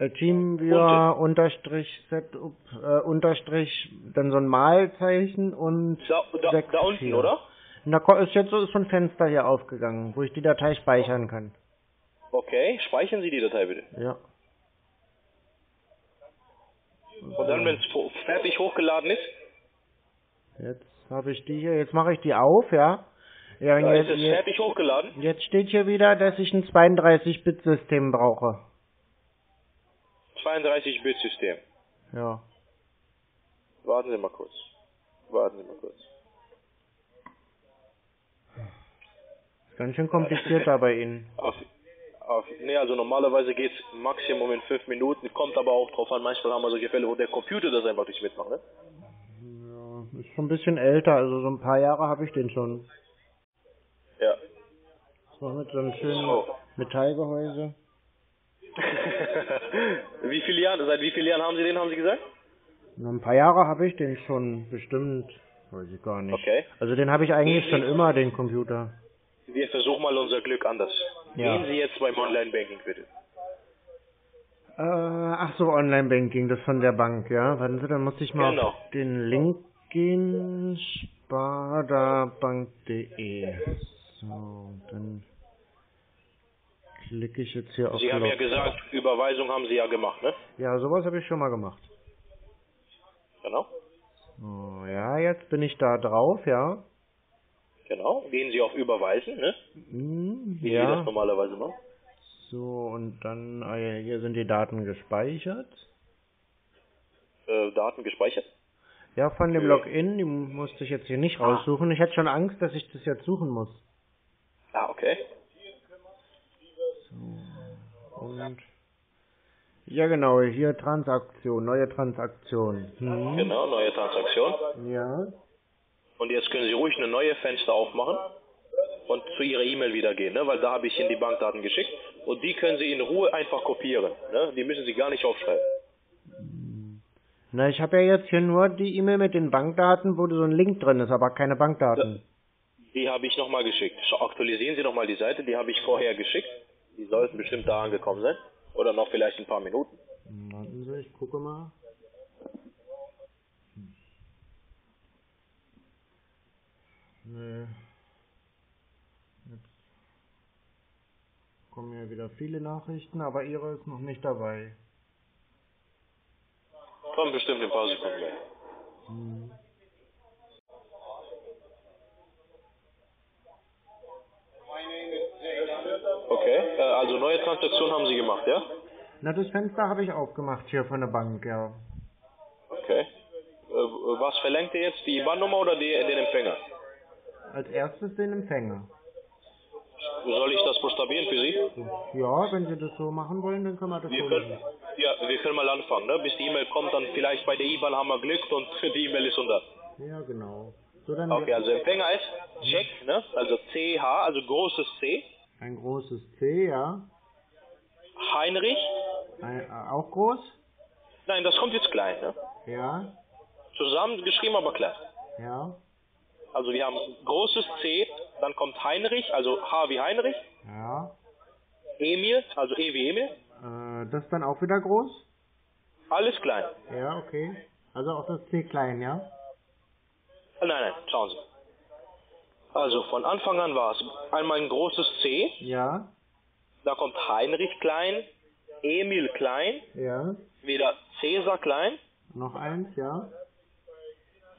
äh, Teamviewer unterstrich Setup äh, unterstrich dann so ein Malzeichen und Da, da, sechs, da unten, vier. oder? Und da ko- ist jetzt so ist so ein Fenster hier aufgegangen, wo ich die Datei speichern kann. Okay, speichern Sie die Datei bitte. Ja. Und dann, wenn es fertig hochgeladen ist, Jetzt habe ich die hier, jetzt mache ich die auf, ja. Ja, und da jetzt, ist es fertig hochgeladen. jetzt steht hier wieder, dass ich ein 32-Bit-System brauche. 32-Bit-System. Ja. Warten Sie mal kurz. Warten Sie mal kurz. Ist ganz schön kompliziert da bei Ihnen. Auf, auf, nee, also normalerweise geht's Maximum in fünf Minuten, kommt aber auch drauf an, manchmal haben wir solche Fälle, wo der Computer das einfach nicht mitmacht, ne? Ja, ist schon ein bisschen älter, also so ein paar Jahre habe ich den schon. Ja. So mit so einem schönen So. Metallgehäuse. wie viele Jahre, seit wie vielen Jahren haben Sie den, haben Sie gesagt? Ein paar Jahre habe ich den schon bestimmt. Weiß ich gar nicht. Okay. Also den habe ich eigentlich schon immer, den Computer. Wir versuchen mal unser Glück anders. Ja. Gehen Sie jetzt beim Online-Banking bitte. Äh, ach so, Online-Banking, das von der Bank, ja. Warten Sie, dann muss ich mal Genau. auf den Link gehen. Sparda-Bank.de. So, dann klicke ich jetzt hier auf Sie haben ja gesagt, Überweisung haben Sie ja gemacht, ne? Ja, sowas habe ich schon mal gemacht. Genau. Oh, ja, jetzt bin ich da drauf, ja. Genau. Gehen Sie auf Überweisen, ne? Hm, Wie Sie das ja. normalerweise machen. So, und dann, ah ja, hier sind die Daten gespeichert. Äh, Daten gespeichert. Ja, von dem Ja. Login, die musste ich jetzt hier nicht raussuchen. Ich hätte schon Angst, dass ich das jetzt suchen muss. Ah, okay. Und ja, genau, hier Transaktion, neue Transaktion. Hm. Genau, neue Transaktion. Ja. Und jetzt können Sie ruhig eine neue Fenster aufmachen. und zu Ihrer E-Mail wieder gehen, ne? weil da habe ich Ihnen die Bankdaten geschickt und die können Sie in Ruhe einfach kopieren. Ne? Die müssen Sie gar nicht aufschreiben. Na, ich habe ja jetzt hier nur die E-Mail mit den Bankdaten, wo so ein Link drin ist, aber keine Bankdaten. Die habe ich nochmal geschickt. Aktualisieren Sie nochmal die Seite, die habe ich vorher geschickt. Die sollten bestimmt da angekommen sein. Oder noch vielleicht ein paar Minuten. Hm, Warten Sie, ich gucke mal. Nee. Jetzt kommen ja wieder viele Nachrichten, aber Ihre ist noch nicht dabei. Kommt bestimmt in ein paar Sekunden. Hm. Okay, äh, also neue Transaktion haben Sie gemacht, ja? Na, das Fenster habe ich aufgemacht hier von der Bank, ja. Okay. Äh, was verlangt ihr jetzt? Die IBAN-Nummer oder die, den Empfänger? Als erstes den Empfänger. Soll ich das buchstabieren für Sie? Ja, wenn Sie das so machen wollen, dann können wir das Wir so können, machen. ja, wir können mal anfangen, ne? Bis die E-Mail kommt, dann vielleicht bei der IBAN haben wir Glück und die E-Mail ist unter. Ja, genau. So, Okay, also Empfänger ist Check, ne? Also CH, also großes C. ein großes C, ja. Heinrich. Ein, äh, auch groß? Nein, das kommt jetzt klein, ne? Ja, Zusammengeschrieben, aber klein. ja, Also wir haben großes C, dann kommt Heinrich, also H wie Heinrich, ja. Emil, also E wie Emil, Äh, das dann auch wieder groß? alles klein. Ja, okay. Also auch das C klein, ja? Nein, nein, schauen Sie. Also von Anfang an war es einmal ein großes C, Ja, da kommt Heinrich klein, Emil klein, ja. wieder Cäsar klein, Noch eins, ja,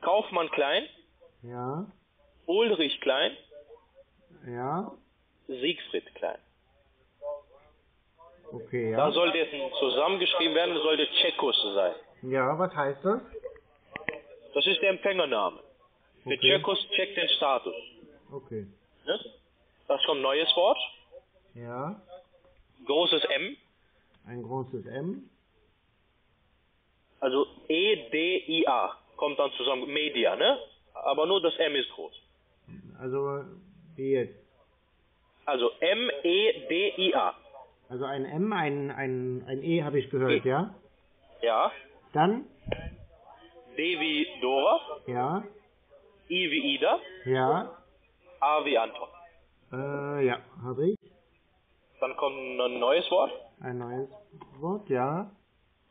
Kaufmann klein, ja, Ulrich klein, ja. Siegfried klein. Okay, Da ja. sollte es zusammengeschrieben werden, sollte Tschekos sein. Ja, was heißt das? Das ist der Empfängername. Für Okay. Tschekos checkt den Status. Okay. Ne? Das kommt neues Wort, Ja, großes M, ein großes M. also E-D-I-A, kommt dann zusammen, Media, ne? Aber nur das M ist groß. Also, wie jetzt? Also M-E-D-I-A. Also ein M, ein, ein, ein E habe ich gehört, E. ja? Ja. Dann? D wie Dora, Ja, I wie Ida, ja, A wie Anton. äh, ja, habe ich. Dann kommt ein neues Wort Ein neues Wort, ja.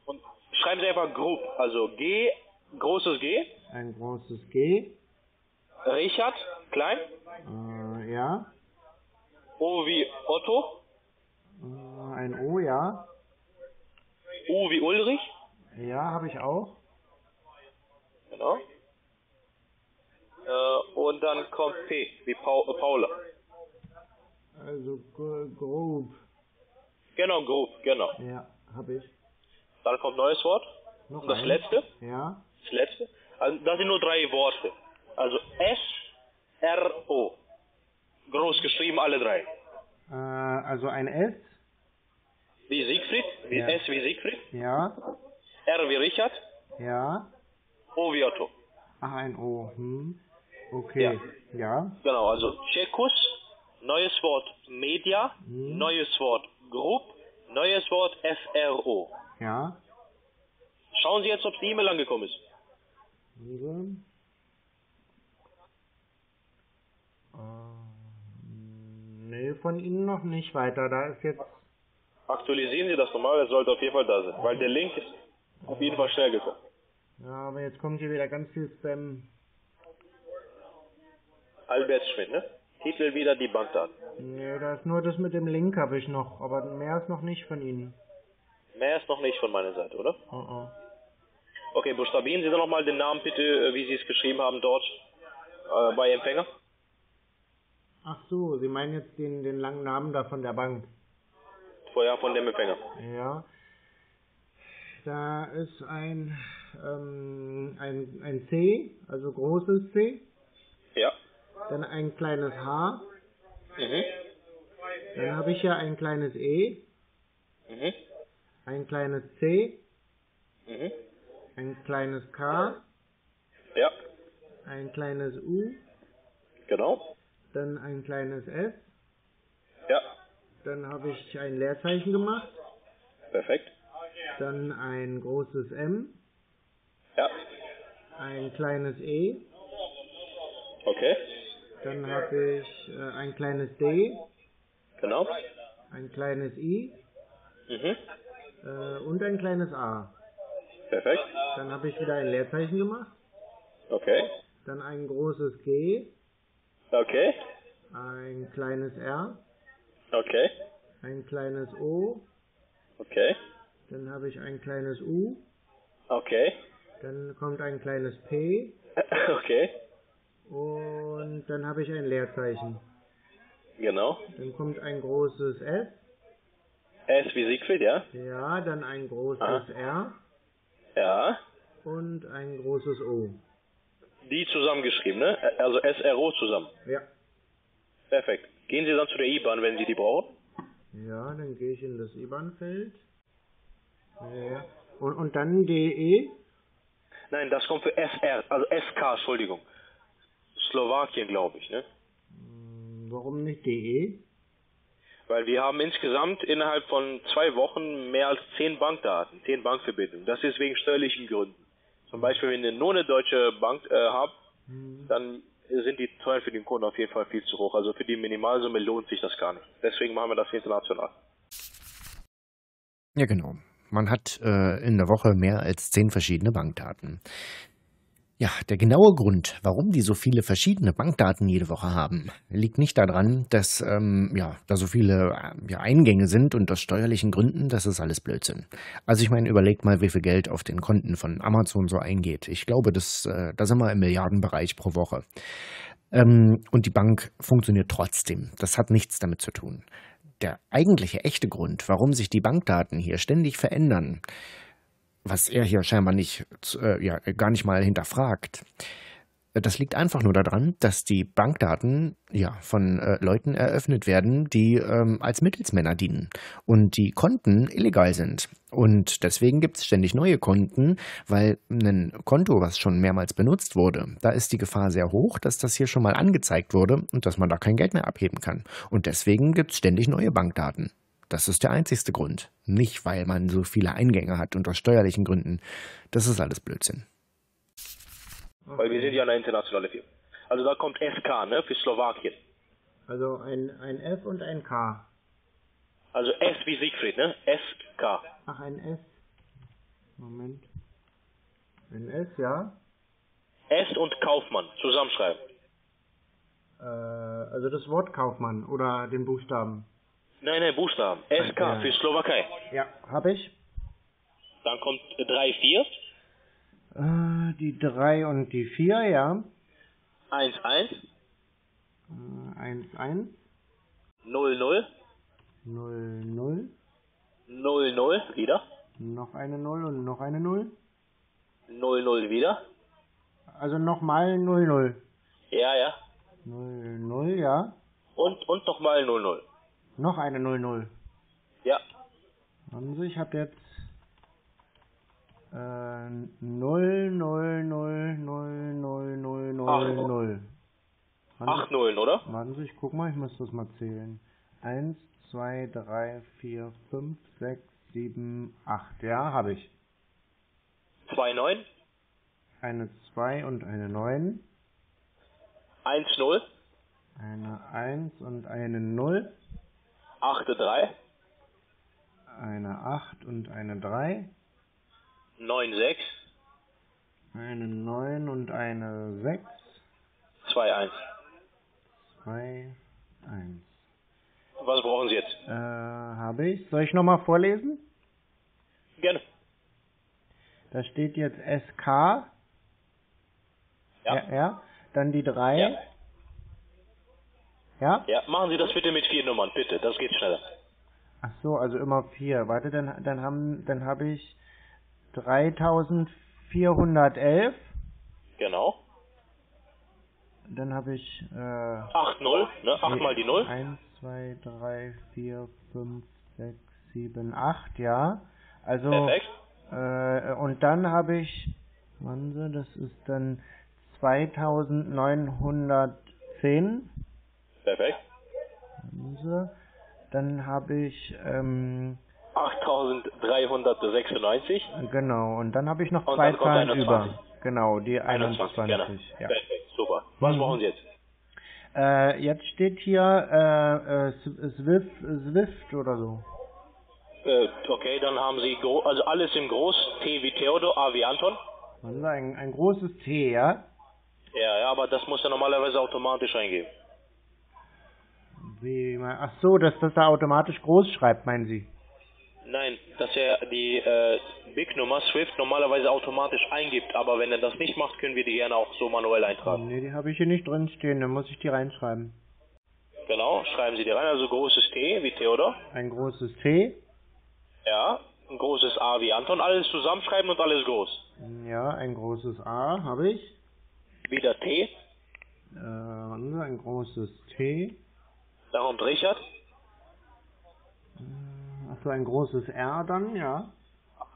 und schreiben Sie einfach Group, also G, großes G, Ein großes G. Richard, klein, Äh, ja. O wie Otto, Äh, ein O, ja. U wie Ulrich, Ja, habe ich auch. genau. Äh, und dann kommt P wie Pau äh, Paula. Also gro- grob. Genau, Group, genau. Ja, habe ich. Dann kommt neues Wort. Noch das eins. letzte, Ja. das letzte, also das sind nur drei Worte. Also S, R, O. Groß geschrieben, alle drei. Äh, also ein S. Wie Siegfried, wie Ja. S wie Siegfried, Ja. R wie Richard, Ja. O wie Otto. Ach, ein O. Hm. Okay. Ja. Genau, also Tschekus, neues Wort Media, Mhm. neues Wort Group, neues Wort FRO. Ja. Schauen Sie jetzt, ob die E-Mail angekommen ist. Also. Nee, von Ihnen noch nicht weiter. Da ist jetzt. Aktualisieren Sie das nochmal, es sollte auf jeden Fall da sein, weil der Link ist auf jeden Fall schnell gekommen. Ja, aber jetzt kommt hier wieder ganz viel Spam. Albert Schmidt, ne? Titel wieder die Bankdaten. Nee, da ist nur das mit dem Link habe ich noch, aber mehr ist noch nicht von Ihnen. Mehr ist noch nicht von meiner Seite, oder? Oh, oh. Okay, buchstabieren Sie doch nochmal den Namen bitte, äh, wie Sie es geschrieben haben dort äh, bei Empfänger. Ach so, Sie meinen jetzt den, den langen Namen da von der Bank. Vorher von dem Empfänger. Ja. Da ist ein, ähm, ein, ein C, also großes C. dann ein kleines H, Mhm. dann habe ich ja ein kleines E, Mhm. ein kleines C, Mhm. ein kleines K, Ja. ein kleines U, Genau. dann ein kleines S, Ja, dann habe ich ein Leerzeichen gemacht, perfekt. dann ein großes M, Ja, ein kleines E, okay. Dann habe ich äh, ein kleines D, Genau. ein kleines I Mhm. äh, und ein kleines A. Perfekt. Dann habe ich wieder ein Leerzeichen gemacht, Okay. dann ein großes G, Okay. ein kleines R, Okay. ein kleines O, Okay. dann habe ich ein kleines U, Okay. dann kommt ein kleines P Okay. Und dann habe ich ein Leerzeichen. Genau. Dann kommt ein großes S, S wie Siegfried, ja? ja, dann ein großes Ah. R Ja. und ein großes O. Die zusammengeschrieben, ne? Also SRO zusammen. Ja. Perfekt. Gehen Sie dann zu der IBAN, wenn Sie die brauchen. Ja, dann gehe ich in das IBAN-Feld. Ja. Und, und dann DE. Nein, das kommt für SR, also SK, Entschuldigung. Slowakien, glaube ich, ne? Hm, Warum nicht DE? Weil wir haben insgesamt innerhalb von zwei Wochen mehr als zehn Bankdaten, zehn Bankverbindungen. Das ist wegen steuerlichen Gründen. Zum Beispiel, wenn ihr nur eine deutsche Bank äh, habt, dann sind die Steuern für den Kunden auf jeden Fall viel zu hoch. Also für die Minimalsumme lohnt sich das gar nicht. Deswegen machen wir das international. Ja, genau. Man hat äh, in der Woche mehr als zehn verschiedene Bankdaten. Ja, der genaue Grund, warum die so viele verschiedene Bankdaten jede Woche haben, liegt nicht daran, dass ähm, ja, da so viele äh, ja, Eingänge sind und aus steuerlichen Gründen, das ist alles Blödsinn. Also ich meine, überlegt mal, wie viel Geld auf den Konten von Amazon so eingeht. Ich glaube, das, äh, da sind wir im Milliardenbereich pro Woche. Ähm, und die Bank funktioniert trotzdem. Das hat nichts damit zu tun. Der eigentliche echte Grund, warum sich die Bankdaten hier ständig verändern, was er hier scheinbar nicht, äh, ja, gar nicht mal hinterfragt. Das liegt einfach nur daran, dass die Bankdaten ja von äh, Leuten eröffnet werden, die ähm, als Mittelsmänner dienen und die Konten illegal sind. Und deswegen gibt es ständig neue Konten, weil ein Konto, was schon mehrmals benutzt wurde, da ist die Gefahr sehr hoch, dass das hier schon mal angezeigt wurde und dass man da kein Geld mehr abheben kann. Und deswegen gibt es ständig neue Bankdaten. Das ist der einzigste Grund. Nicht, weil man so viele Eingänge hat und aus steuerlichen Gründen. Das ist alles Blödsinn. Weil wir sind ja eine internationale Firma. Also da kommt SK, ne, für Slowakien. Also ein, ein F und ein K. Also S wie Siegfried, ne? SK. Ach, ein S. Moment. Ein S, ja. S und Kaufmann zusammenschreiben. Äh, also das Wort Kaufmann oder den Buchstaben. Nein, nein, Buchstaben. SK Ja. für Slowakei. Ja, habe ich. Dann kommt 3, 4, Äh, die 3 und die 4, ja. 1, 1, Äh, 1, 1, 0, 0, 0, 0. 0, 0, wieder. Noch eine 0 und noch eine 0. 0, 0 wieder. Also nochmal 0, 0. Ja, ja. 0, 0, ja. Und, und nochmal 0, 0. Noch eine 0, 0. Ja. Sie, ich habe jetzt äh, 0, 0, 0, 0, 0, 0, 0, Ach. 0. 8 Nullen, oder? Warten Sie, ich guck mal, ich muss das mal zählen. 1, 2, 3, 4, 5, 6, 7, 8. Ja, habe ich. 2, 9, Eine 2 und eine 9. 1, 0, Eine 1 und eine 0. 8, 3, Eine 8 und eine 3. 9, 6, Eine 9 und eine 6. 2, 1. 2, 1. Was brauchen Sie jetzt? Äh, habe ich. Soll ich nochmal vorlesen? Gerne. Da steht jetzt SK. Ja. Ja, ja. Dann die 3. Ja. Ja? Ja, machen Sie das bitte mit vier Nummern, bitte. Das geht schneller. Ach so, also immer 4. Warte, dann, dann haben, dann habe ich 3411. Genau. Dann habe ich, äh, 8, 0, ne? 8 mal die 0. 1, 2, 3, 4, 5, 6, 7, 8, ja. Also, Perfekt. äh, und dann habe ich, warten Sie, das ist dann 2910. Perfekt. Sie. Dann habe ich, ähm, 8396. genau, und dann habe ich noch Und zwei Zahlen 21. über. Genau, die 21, 21. genau. Ja. Perfekt, super. Was Mhm. brauchen Sie jetzt? Äh, jetzt steht hier äh, äh, Swift, Swift oder so. Äh, okay, dann haben Sie also alles im Groß, T wie Theodor, A wie Anton. Sie, ein, ein großes T, ja? Ja, ja, aber das muss er normalerweise automatisch eingeben. Wie, mein- ach so, dass das da automatisch groß schreibt, meinen Sie? Nein, dass er die äh, Big-Nummer Swift normalerweise automatisch eingibt, aber wenn er das nicht macht, können wir die gerne auch so manuell eintragen. Nee, die habe ich hier nicht drin stehen, dann muss ich die reinschreiben. Genau, schreiben Sie die rein, also großes T wie Theodor, Ein großes T, ja, ein großes A wie Anton, alles zusammenschreiben und alles groß. ja, ein großes A habe ich. Wieder T, Äh, Sie, ein großes T. dann kommt Richard, Ach so, ein großes R dann, ja.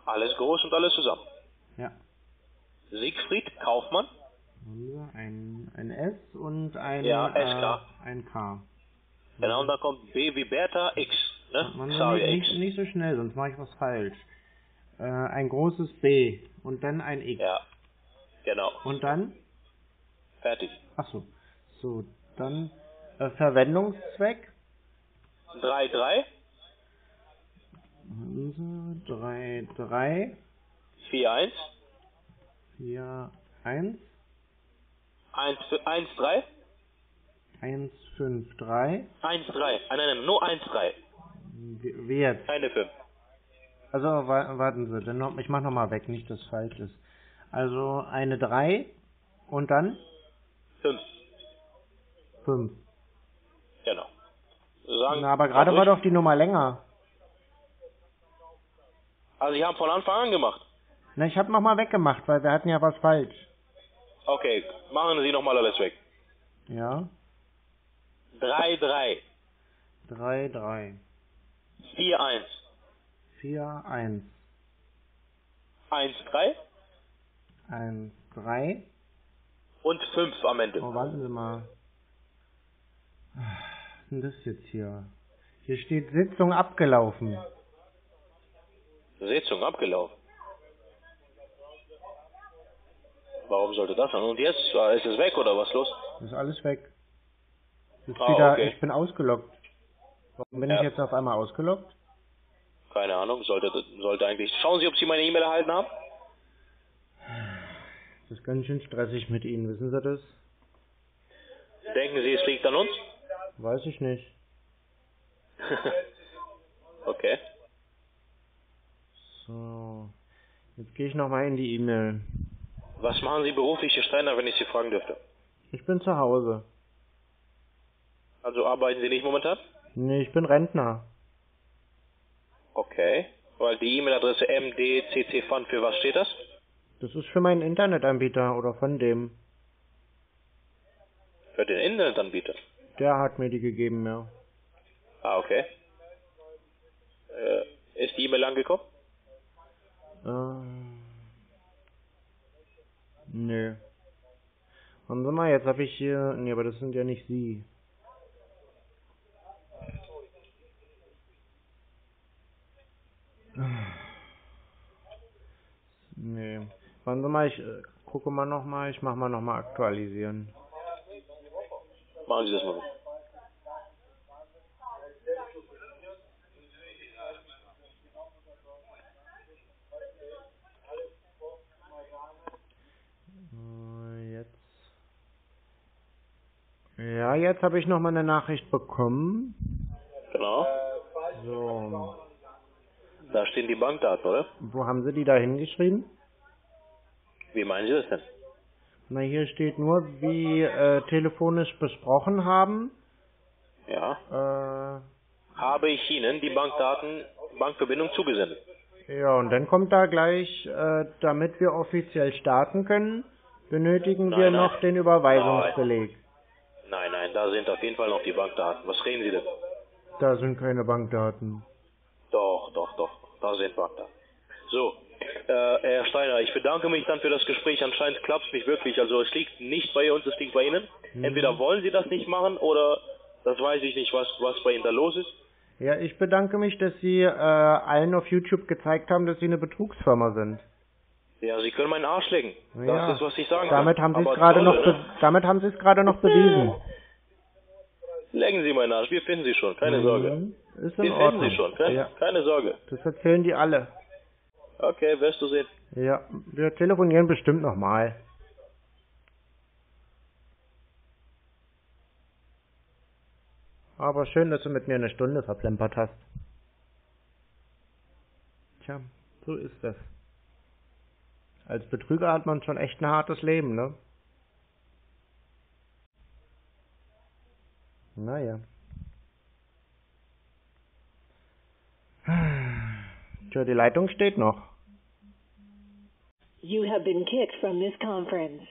alles groß und alles zusammen. Ja. Siegfried Kaufmann, Ein, ein S und ein, Ja, S, äh, ein K. genau, und dann kommt B wie Bertha X, ne? Man Xavier nicht, X. nicht, so schnell, sonst mache ich was falsch. Äh, ein großes B und dann ein X. Ja, genau, Und dann? fertig. Ach so. So, dann Verwendungszweck. 3, 3, Warten Sie, 3, 3, 4, 1, 4, 1, 1, 1, 3, 1, 5, 3. 1, 3, nein, nein, nur 1, 3, Wie jetzt? keine 5. Also wa warten Sie, dann noch, ich mach noch mal weg, nicht dass falsch ist. Also eine 3 und dann 5, 5. genau. Sagen, Na, aber gerade war doch die Nummer länger. Also, Sie haben von Anfang an gemacht. Na, ich habe noch mal weggemacht, weil wir hatten ja was falsch. Okay, machen Sie nochmal alles weg. Ja? 3, 3, 3, 3, 4, 1, 4, 1, 1, 3 1, 3. und 5 am Ende. Oh, warten Sie mal. Was ist denn das jetzt hier? Hier steht Sitzung abgelaufen. Sitzung abgelaufen. Warum sollte das sein? Und jetzt ist es weg oder was los? Ist alles weg. Ist Ah, wieder, okay. Ich bin ausgeloggt. Warum bin Ja. ich jetzt auf einmal ausgeloggt? Keine Ahnung, sollte, sollte eigentlich. Schauen Sie, ob Sie meine E-Mail erhalten haben. Das ist ganz schön stressig mit Ihnen, wissen Sie das? Denken Sie, es liegt an uns? Weiß ich nicht. okay. So. Jetzt gehe ich nochmal in die E-Mail. Was machen Sie beruflich, Herr Steiner, wenn ich Sie fragen dürfte? Ich bin zu Hause. Also arbeiten Sie nicht momentan? Nee, ich bin Rentner. Okay. Weil die E-Mail-Adresse mdccfund, für was steht das? Das ist für meinen Internetanbieter oder von dem. Für den Internetanbieter. Der hat mir die gegeben, ja. Ah, okay. Äh, ist die E-Mail angekommen? Ähm. Nö. Warten Sie mal, jetzt habe ich hier. Nee, aber das sind ja nicht Sie. Nee. Warten Sie mal, ich äh, gucke mal nochmal, ich mach mal nochmal aktualisieren. Machen Sie das mal. Äh, Jetzt. Ja, jetzt habe ich nochmal eine Nachricht bekommen. Genau. So. Da stehen die Bankdaten, oder? Wo haben Sie die da hingeschrieben? Wie meinen Sie das denn? Na, hier steht nur, wie äh, telefonisch besprochen haben. Ja. Äh, Habe ich Ihnen die Bankdaten, Bankverbindung zugesendet? ja, und dann kommt da gleich, äh, damit wir offiziell starten können, benötigen Nein, wir nein. noch den Überweisungsbeleg. Nein, nein, da sind auf jeden Fall noch die Bankdaten. Was reden Sie denn? Da sind keine Bankdaten. Doch, doch, doch. Da sind Bankdaten. So, äh, Herr Steiner, ich bedanke mich dann für das Gespräch. Anscheinend klappt es nicht wirklich. Also es liegt nicht bei uns, es liegt bei Ihnen. Mhm. Entweder wollen Sie das nicht machen oder das weiß ich nicht, was, was bei Ihnen da los ist. Ja, ich bedanke mich, dass Sie äh, allen auf YouTube gezeigt haben, dass Sie eine Betrugsfirma sind. Ja, Sie können meinen Arsch lecken. Ja, Das ist, was ich sagen damit kann. haben Sie es Aber gerade noch, ne? damit haben Sie es gerade noch bewiesen. Lecken Sie meinen Arsch, wir finden Sie schon, keine Sorge. Mhm. Ist Wir in finden Ordnung. Sie schon, keine, Ja, keine Sorge. das erzählen die alle. Okay, wirst du sehen. Ja, wir telefonieren bestimmt nochmal. Aber schön, dass du mit mir eine Stunde verplempert hast. Tja, so ist das. Als Betrüger hat man schon echt ein hartes Leben, ne? Naja. Tja, die Leitung steht noch. You have been kicked from this conference.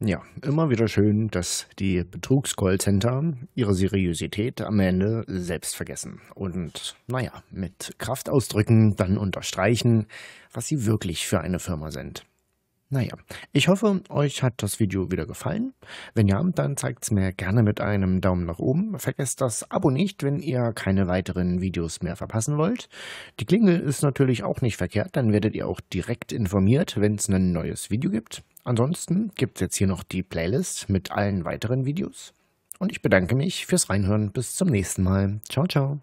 Ja, immer wieder schön, dass die Betrugs-Callcenter ihre Seriosität am Ende selbst vergessen und, naja, mit Kraftausdrücken dann unterstreichen, was sie wirklich für eine Firma sind. Naja, ich hoffe, euch hat das Video wieder gefallen. Wenn ja, dann zeigt's mir gerne mit einem Daumen nach oben. Vergesst das Abo nicht, wenn ihr keine weiteren Videos mehr verpassen wollt. Die Klingel ist natürlich auch nicht verkehrt, dann werdet ihr auch direkt informiert, wenn es ein neues Video gibt. Ansonsten gibt's jetzt hier noch die Playlist mit allen weiteren Videos. Und ich bedanke mich fürs Reinhören. Bis zum nächsten Mal. Ciao, ciao.